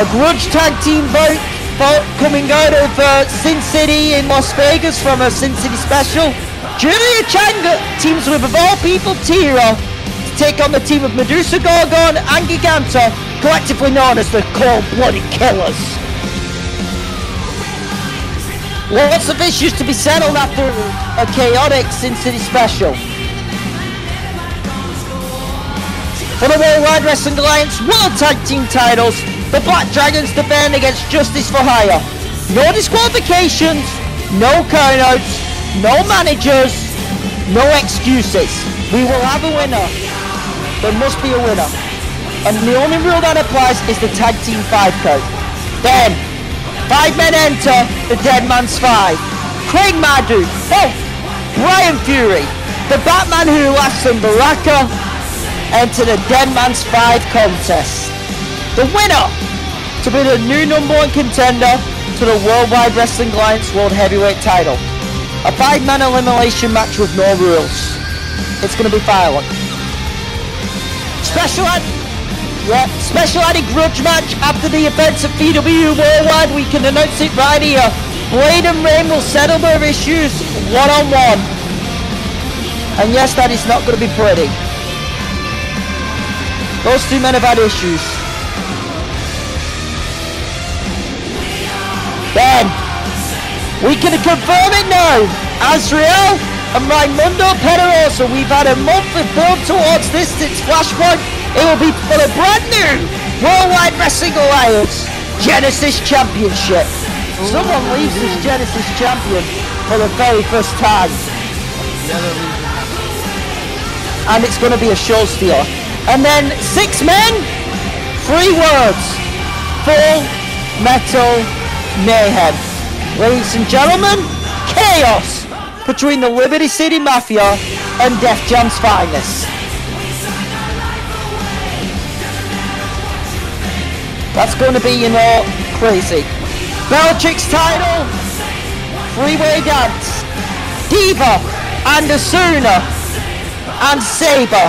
A grudge tag team vote, vote coming out of uh, Sin City in Las Vegas from a Sin City special. Julia Changa teams with, of all people, Tira take on the team of Medusa Gorgon and Giganta, collectively known as the Cold-Blooded Killers. Lots of issues to be settled after a chaotic Sin City special. For the Worldwide Wrestling Alliance World Tag Team titles, the Black Dragons defend against Justice for Hire. No disqualifications, no countouts, no managers, no excuses. We will have a winner. There must be a winner. And the only rule that applies is the tag team five code. Then, five men enter the Dead Man's Five. Craig Madu, oh, Bryan Fury, the Batman who laughs in Baraka, enter the Dead Man's Five contest. the winner to be the new number one contender to the Worldwide Wrestling Alliance World Heavyweight title. A five-man elimination match with no rules. It's going to be violent. Special ad- yeah, special added grudge match after the events of PW Worldwide. We can announce it right here. Blade and Rain will settle their issues one-on-one. And yes, that is not going to be pretty. Those two men have had issues. Ben, we can confirm it now. Azrael Raimundo Pedrosa, we've had a month of build towards this. It's Flashpoint. It will be for the brand new Worldwide Wrestling Alliance Genesis Championship. Someone leaves as Genesis Champion for the very first time. And it's going to be a show stealer. And then six men, three words. Full Metal Mayhem. Ladies and gentlemen, chaos between the Liberty City Mafia and Def Jam's finest. That's going to be, you know, crazy. Bellatrix title, three-way dance, Diva and Asuna and Saber.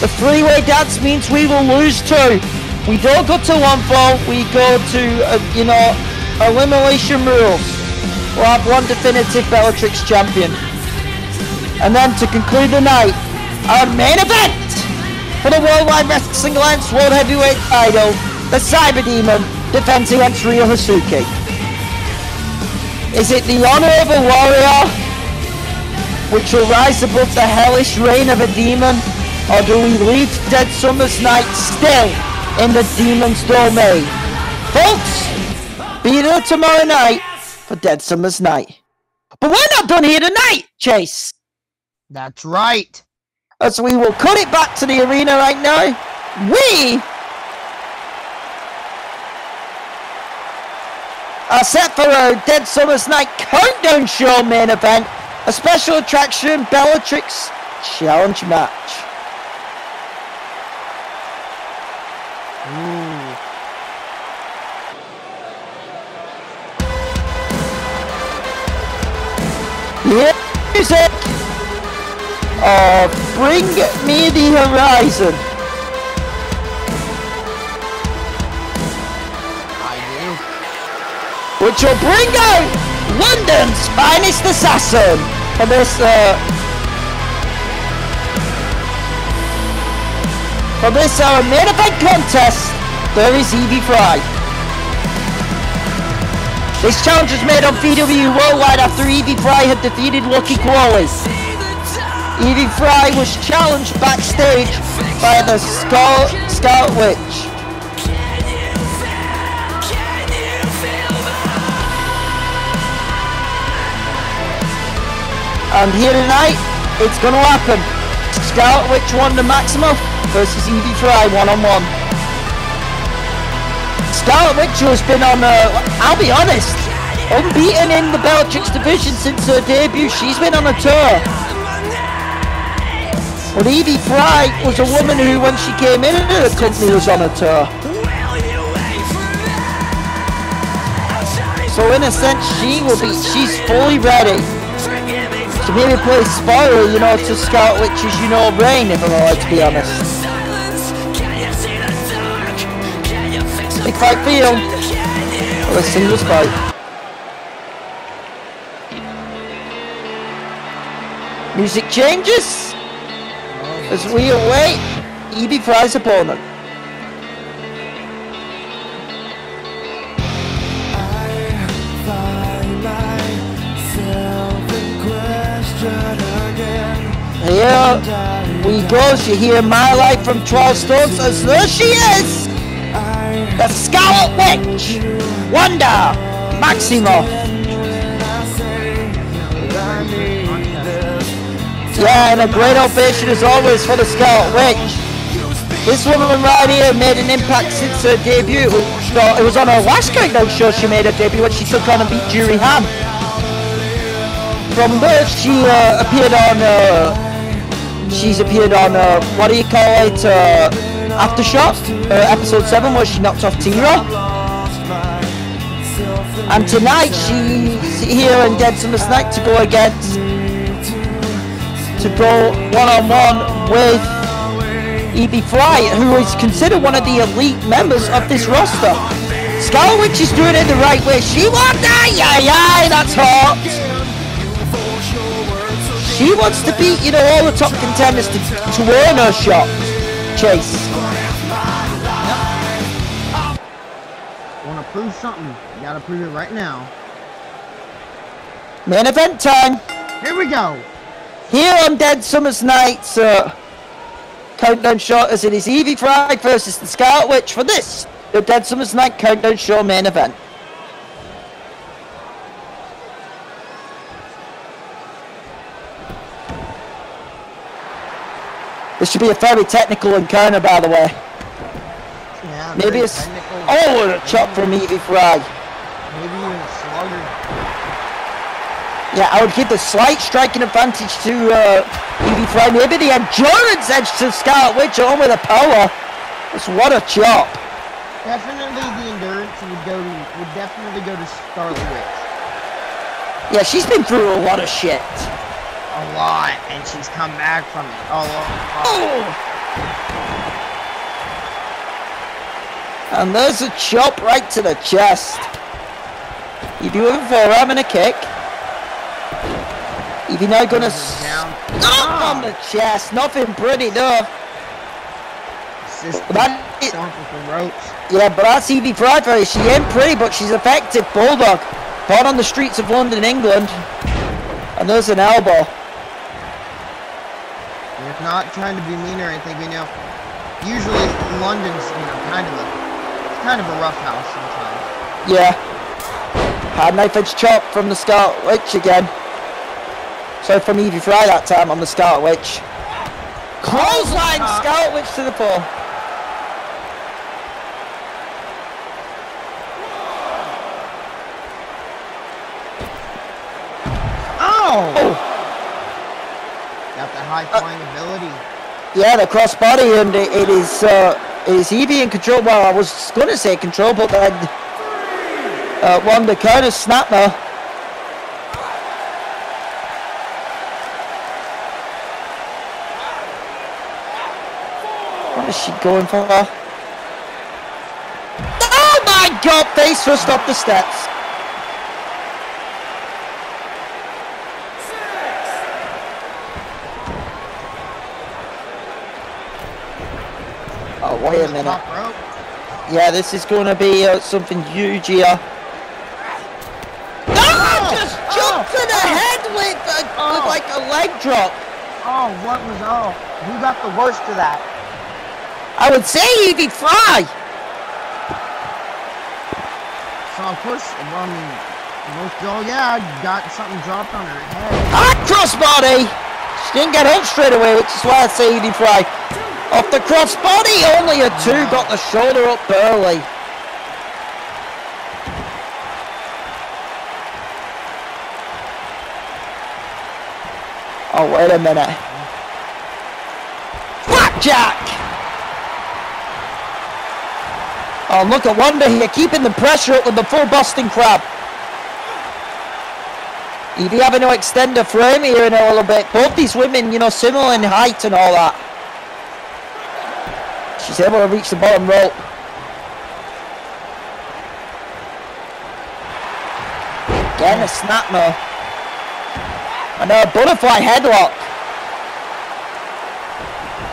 The three-way dance means we will lose two. We don't go to one fall, we go to, uh, you know, elimination rules. We'll have one definitive Bellatrix champion. And then to conclude the night, our main event for the Worldwide Wrestling Alliance World Heavyweight title, the Cyber Demon defends against Ryo Hazuki. Is it the honor of a warrior which will rise above the hellish reign of a demon? Or do we leave Dead Summer's Night still in the demon's domain? Folks, be there tomorrow night for Dead Summer's Night. But we're not done here tonight, Chase. That's right. As we will cut it back to the arena right now. We are set for a Dead Summer's Night Countdown Show main event, a special attraction Bellatrix Challenge match. Yeah, music of Bring Me the Horizon. Which will bring out London's finest assassin for this uh, for this uh, main event contest. There is Evie Frye. This challenge was made on VW Worldwide after Evie Frye had defeated Lucky Koalas. Evie Frye was challenged backstage by the Scar- Scarlet Witch. And here tonight, it's gonna happen. Scarlet Witch Wanda Maximoff versus Evie Frye one-on-one. Scarlet Witch has been on, uh, I'll be honest, unbeaten in the Bellatrix division since her debut. She's been on a tour. But Evie Frye was a woman who, when she came in the company, was on a tour. So in a sense, she will be, she's fully ready to maybe play spoiler, you know, to Scarlet Witch's, you know, reign, if I'm allowed to be honest. Big fight for you. Well, a singles fight. Music changes as we await Evie Frye's opponent. Here we go. She hear my life from 12 stones as there she is. The Scarlet Witch. Wanda Maximoff. Yeah, and a great ovation as always for the Scarlet Witch. This woman right here made an impact since her debut. So it was on her last Countdown show she made her debut when she took on and beat Juri Han. From there she uh, appeared on, uh, she's appeared on, uh, what do you call it, uh, Aftershock, uh, episode 7, where she knocked off Tira. And tonight she's here in Dead Summer's Night to go against, to go one-on-one with Evie Frye, who is considered one of the elite members of this roster. Scarlet Witch is doing it the right way. She wants that, yeah, yeah, that's hot. She wants to beat, you know, all the top contenders to, to earn her shot. Chase. Prove something? You gotta prove it right now. Main event time. Here we go. Here on Dead Summer's Night, uh, Countdown Show as it is Evie Frye versus the Scarlet Witch for this, the Dead Summer's Night Countdown Show main event. This should be a very technical encounter, by the way. Yeah, Maybe it's technical. Oh, and a chop from Evie Frye. Maybe even a slugger. Yeah, I would give the slight striking advantage to uh, Evie Frye. Maybe the endurance edge to Scarlet Witch on with the power. That's what a chop. Definitely the endurance would go to would definitely go to Scarlet Witch. Yeah, she's been through a lot of shit. A lot, and she's come back from it. A lot. Oh! And there's a chop right to the chest. You do it for having a kick. If you're now gonna stop on ah! the chest, nothing pretty though. Assistant That- stomp with the ropes. Yeah, but that's Evie Bradbury. She ain't pretty, but she's effective. Bulldog. Born on the streets of London, England. And there's an elbow. If not trying to be mean or anything, you know, usually London's, you know, kind of a, kind of a rough house sometimes. Yeah. Hard knife edge chop from the Scarlet Witch again. So from Evie Frye that time on the Scarlet Witch. Clothesline Uh, Scarlet Witch to the pole. Oh! Oh, Got the high flying ability. yeah, the crossbody and it, it is uh, is Evie in control. Well, I was going to say control, but then uh, Wanda Curtis snapped her. What is she going for? Oh my god, face first up the steps. Oh, wait a minute. Yeah, this is going to be uh, something huge here. Ah, just jumped to the head with, a, with Oh. like a leg drop. Oh, what was, oh, who got the worst of that? I would say Evie Frye. So, of course, well, I mean, most, oh yeah, got something dropped on her head. Ah, crossbody. She didn't get hit straight away, which is why I say he Evie Frye. Off the crossbody, only a two got the shoulder up early. Oh, wait a minute. Blackjack! Oh, look at Wanda here, keeping the pressure up with the full Boston Crab. Evie having to extend her frame here in a little bit. Both these women, you know, similar in height and all that. She's able to reach the bottom rope. Again, a snap now. And a butterfly headlock.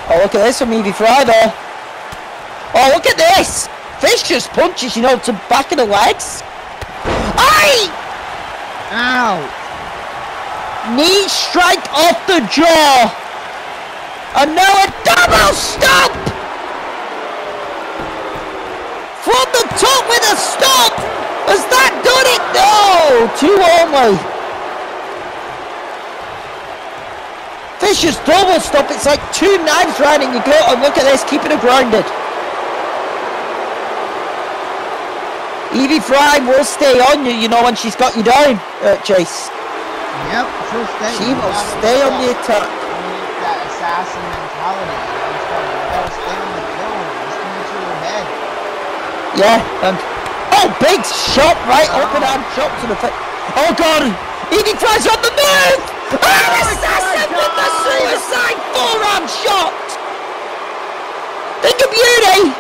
Oh, look at this from Evie Frye. Oh, look at this. Vicious punches, you know, to back of the legs. Aye! Ow! Knee strike off the jaw. And now a double stomp. From the top with a stomp. Has that done it? No. Two only. Vicious double stop. It's like two knives riding your gut. And look at this, keeping it grounded. Evie Frye will stay on you, you know, when she's got you down, uh, Chase. Yep, she'll stay. She will stay on the stop. attack. That assassin mentality. Yeah, and oh, big shot right open ah. arm shot to the face. Oh god, Evie tries on the move. Oh, oh assassin with the suicide forearm shot. Think of beauty.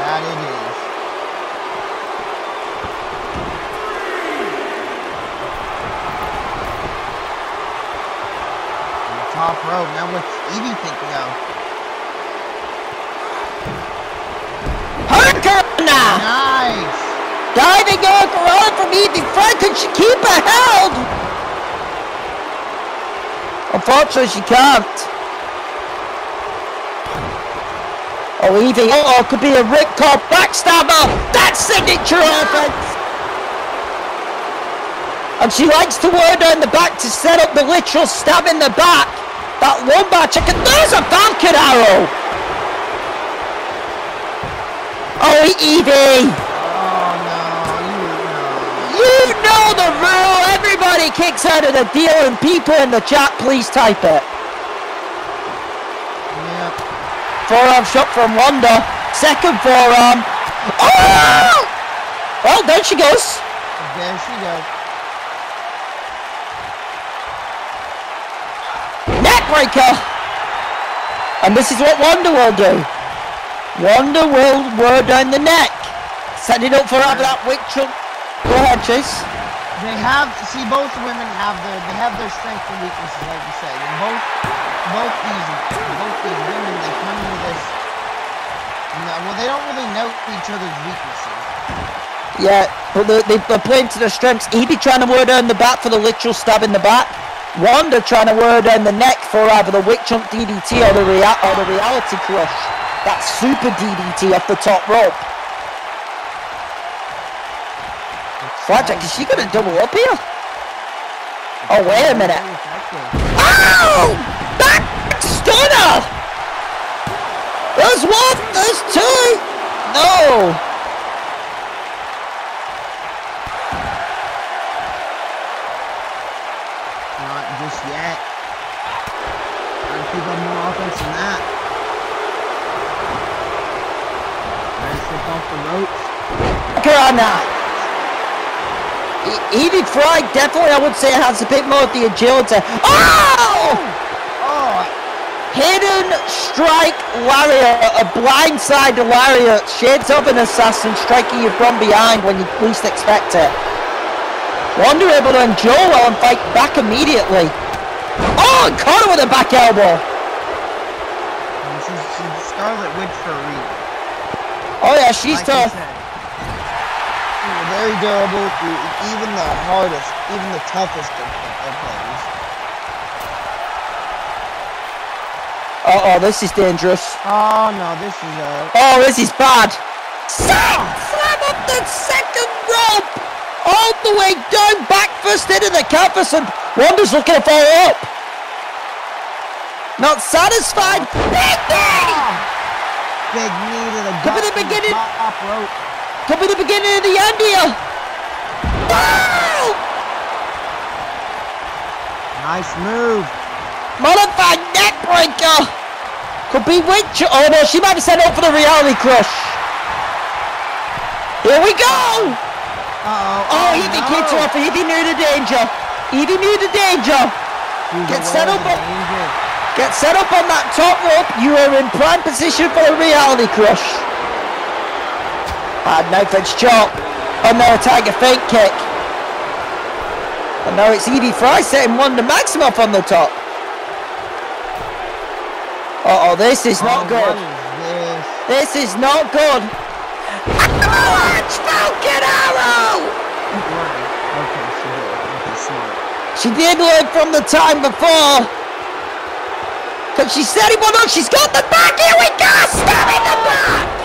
That it is. Top rope. Now what's Evie thinking of? Nice. Diving on from Evie Frank. Can she keep her held? Unfortunately, she can't. Oh, Evie. Oh, could be a Rick Cobb backstabber. That's signature offense. And she likes to word in the back to set up the literal stab in the back. That one check. And there's a Falcon arrow. Oh, Evie. Oh no, you know the rule. Everybody kicks out of the deal, and people in the chat, please type it. Yep. Forearm shot from Wanda. Second forearm. Oh! Well, there she goes. There she goes. Neckbreaker. And this is what Wanda will do. Wanda will wear down the neck. Set it up for her that witch hunt. Go ahead, Chase. They have see both women have their they have their strengths and weaknesses, like you said. And both both these both these women they come into this. Well, they don't really know each other's weaknesses. Yeah, but they, they, they're playing to their strengths. He'd be trying to wear down the back for the literal stab in the back. Wanda trying to wear down the neck for either the witch hunt DDT or the, rea- or the reality crush. That super DDT off the top rope. Flapjack, is she going to double up here? Oh, wait a minute. Effective. Back stunner! There's one, there's two! No! Not just yet. Gotta keep up more offense than that. Nice slip off the ropes. Look on that. Evie Frye definitely, I would say, has a bit more of the agility. Oh! Oh, Hidden strike lariat, a blindside lariat, shades of an assassin striking you from behind when you least expect it. Wanda able to endure well and fight back immediately. Oh, and caught her with a back elbow. this is she's Scarlet Witch for a reason. Oh yeah, she's Like tough. Said, you know, very durable through even the hardest, even the toughest of, of things. Uh oh, this is dangerous. Oh no, this is a. Oh, this is bad. Sam! Slam up the second rope! All the way down, back first into the canvas, and Wanda's looking to follow up. Not satisfied. Big knee! Big knee to the Could be gut the from beginning. top rope. Could be the beginning of the end here. Nice move. Modified neckbreaker. Could be Witch. Oh no, she might be set up for the reality crush. Here we go. Uh-oh. Oh, Evie oh, no. kicked her off. Evie knew the danger. Evie knew the danger. She's Get set up on- danger. Get set up on that top rope. You are in prime position for the reality crush. Bad knife edge chop. And now a tiger fake kick. And now it's Evie Frye setting Wanda Maximoff on the top. Uh oh, this is not Oh, good. Is this? This is not good. Avalanche Falcon Arrow! Okay, she did. She did learn from the time before. Cause she said it, well no, she's got the back, here we go! Stab in the back!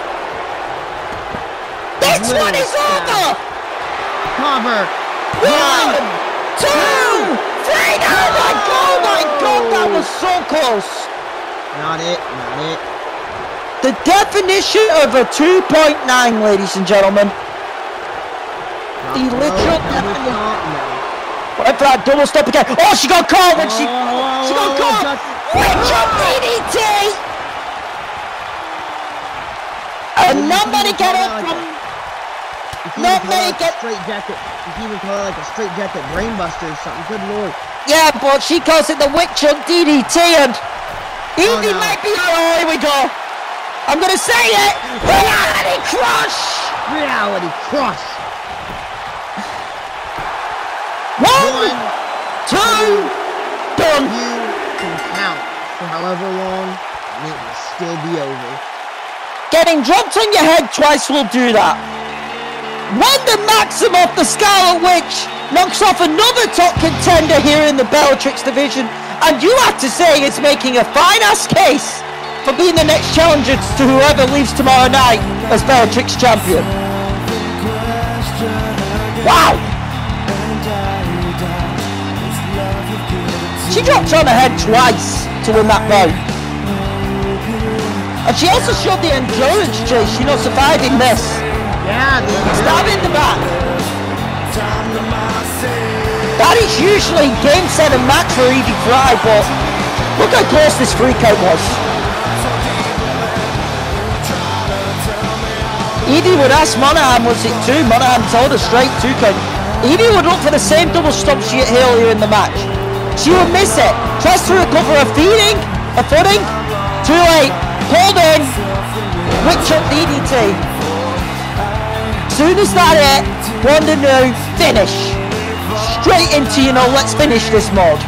This Little one is stab. over! Cover. One, two, three, oh my god, oh my god, that was so close! Not it. Not it. The definition of a 2.9, ladies and gentlemen. Not The low, literal definition. count, no. Went for that double stop again. Oh, she got caught when she, Oh, oh she got oh, caught! just- Witch of DDT! A And not many get up from You can not call it get- straight jacket. You can even call it like a straight jacket brainbuster or something. Good lord. Yeah, but she calls it the witch hunt DDT and oh, Evie no. might be oh here we go. I'm gonna say it! Reality crush! Reality crush. One, One, two, done. you can count for however long, and it will still be over. Getting dropped on your head twice will do that. Wanda Maximoff, the Scarlet Witch, knocks off another top contender here in the Bellatrix division, and you have to say it's making a fine ass case for being the next challenger to whoever leaves tomorrow night as Bellatrix champion. Wow! She dropped on her head twice to win that bout. And she also showed the endurance, Chase. She not surviving this. Yeah, in the back. That is usually game, set, and match for Evie Frye, but look how close this free out was. Evie would ask Monahan, was it two? Monahan told her straight two count. Evie would look for the same double stomp she hit earlier in the match. She would miss it. Tries to recover her feeding, a footing. Too late. Pulled in. Witch up DDT. Soon as that hit, Wanda knew, finish. Straight into, you know, let's finish this mod.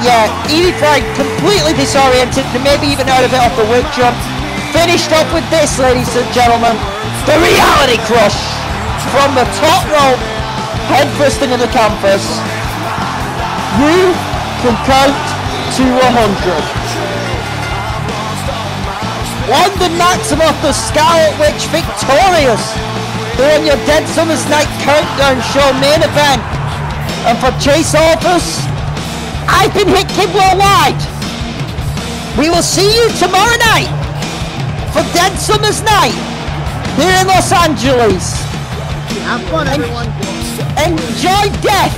Yeah, Evie Frye completely disoriented maybe even out of it off the whip jump. Finished off with this, ladies and gentlemen. The reality crush from the top rope, head first into the canvas. You can count to 100. London Maximoff, the Scarlet Witch, victorious here on your Dead Summer's Night Countdown Show main event. And for Chase Office, I've been Hit Kid Worldwide. We will see you tomorrow night for Dead Summer's Night here in Los Angeles. Have fun, everyone. Enjoy death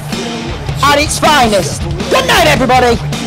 at its finest. Good night, everybody.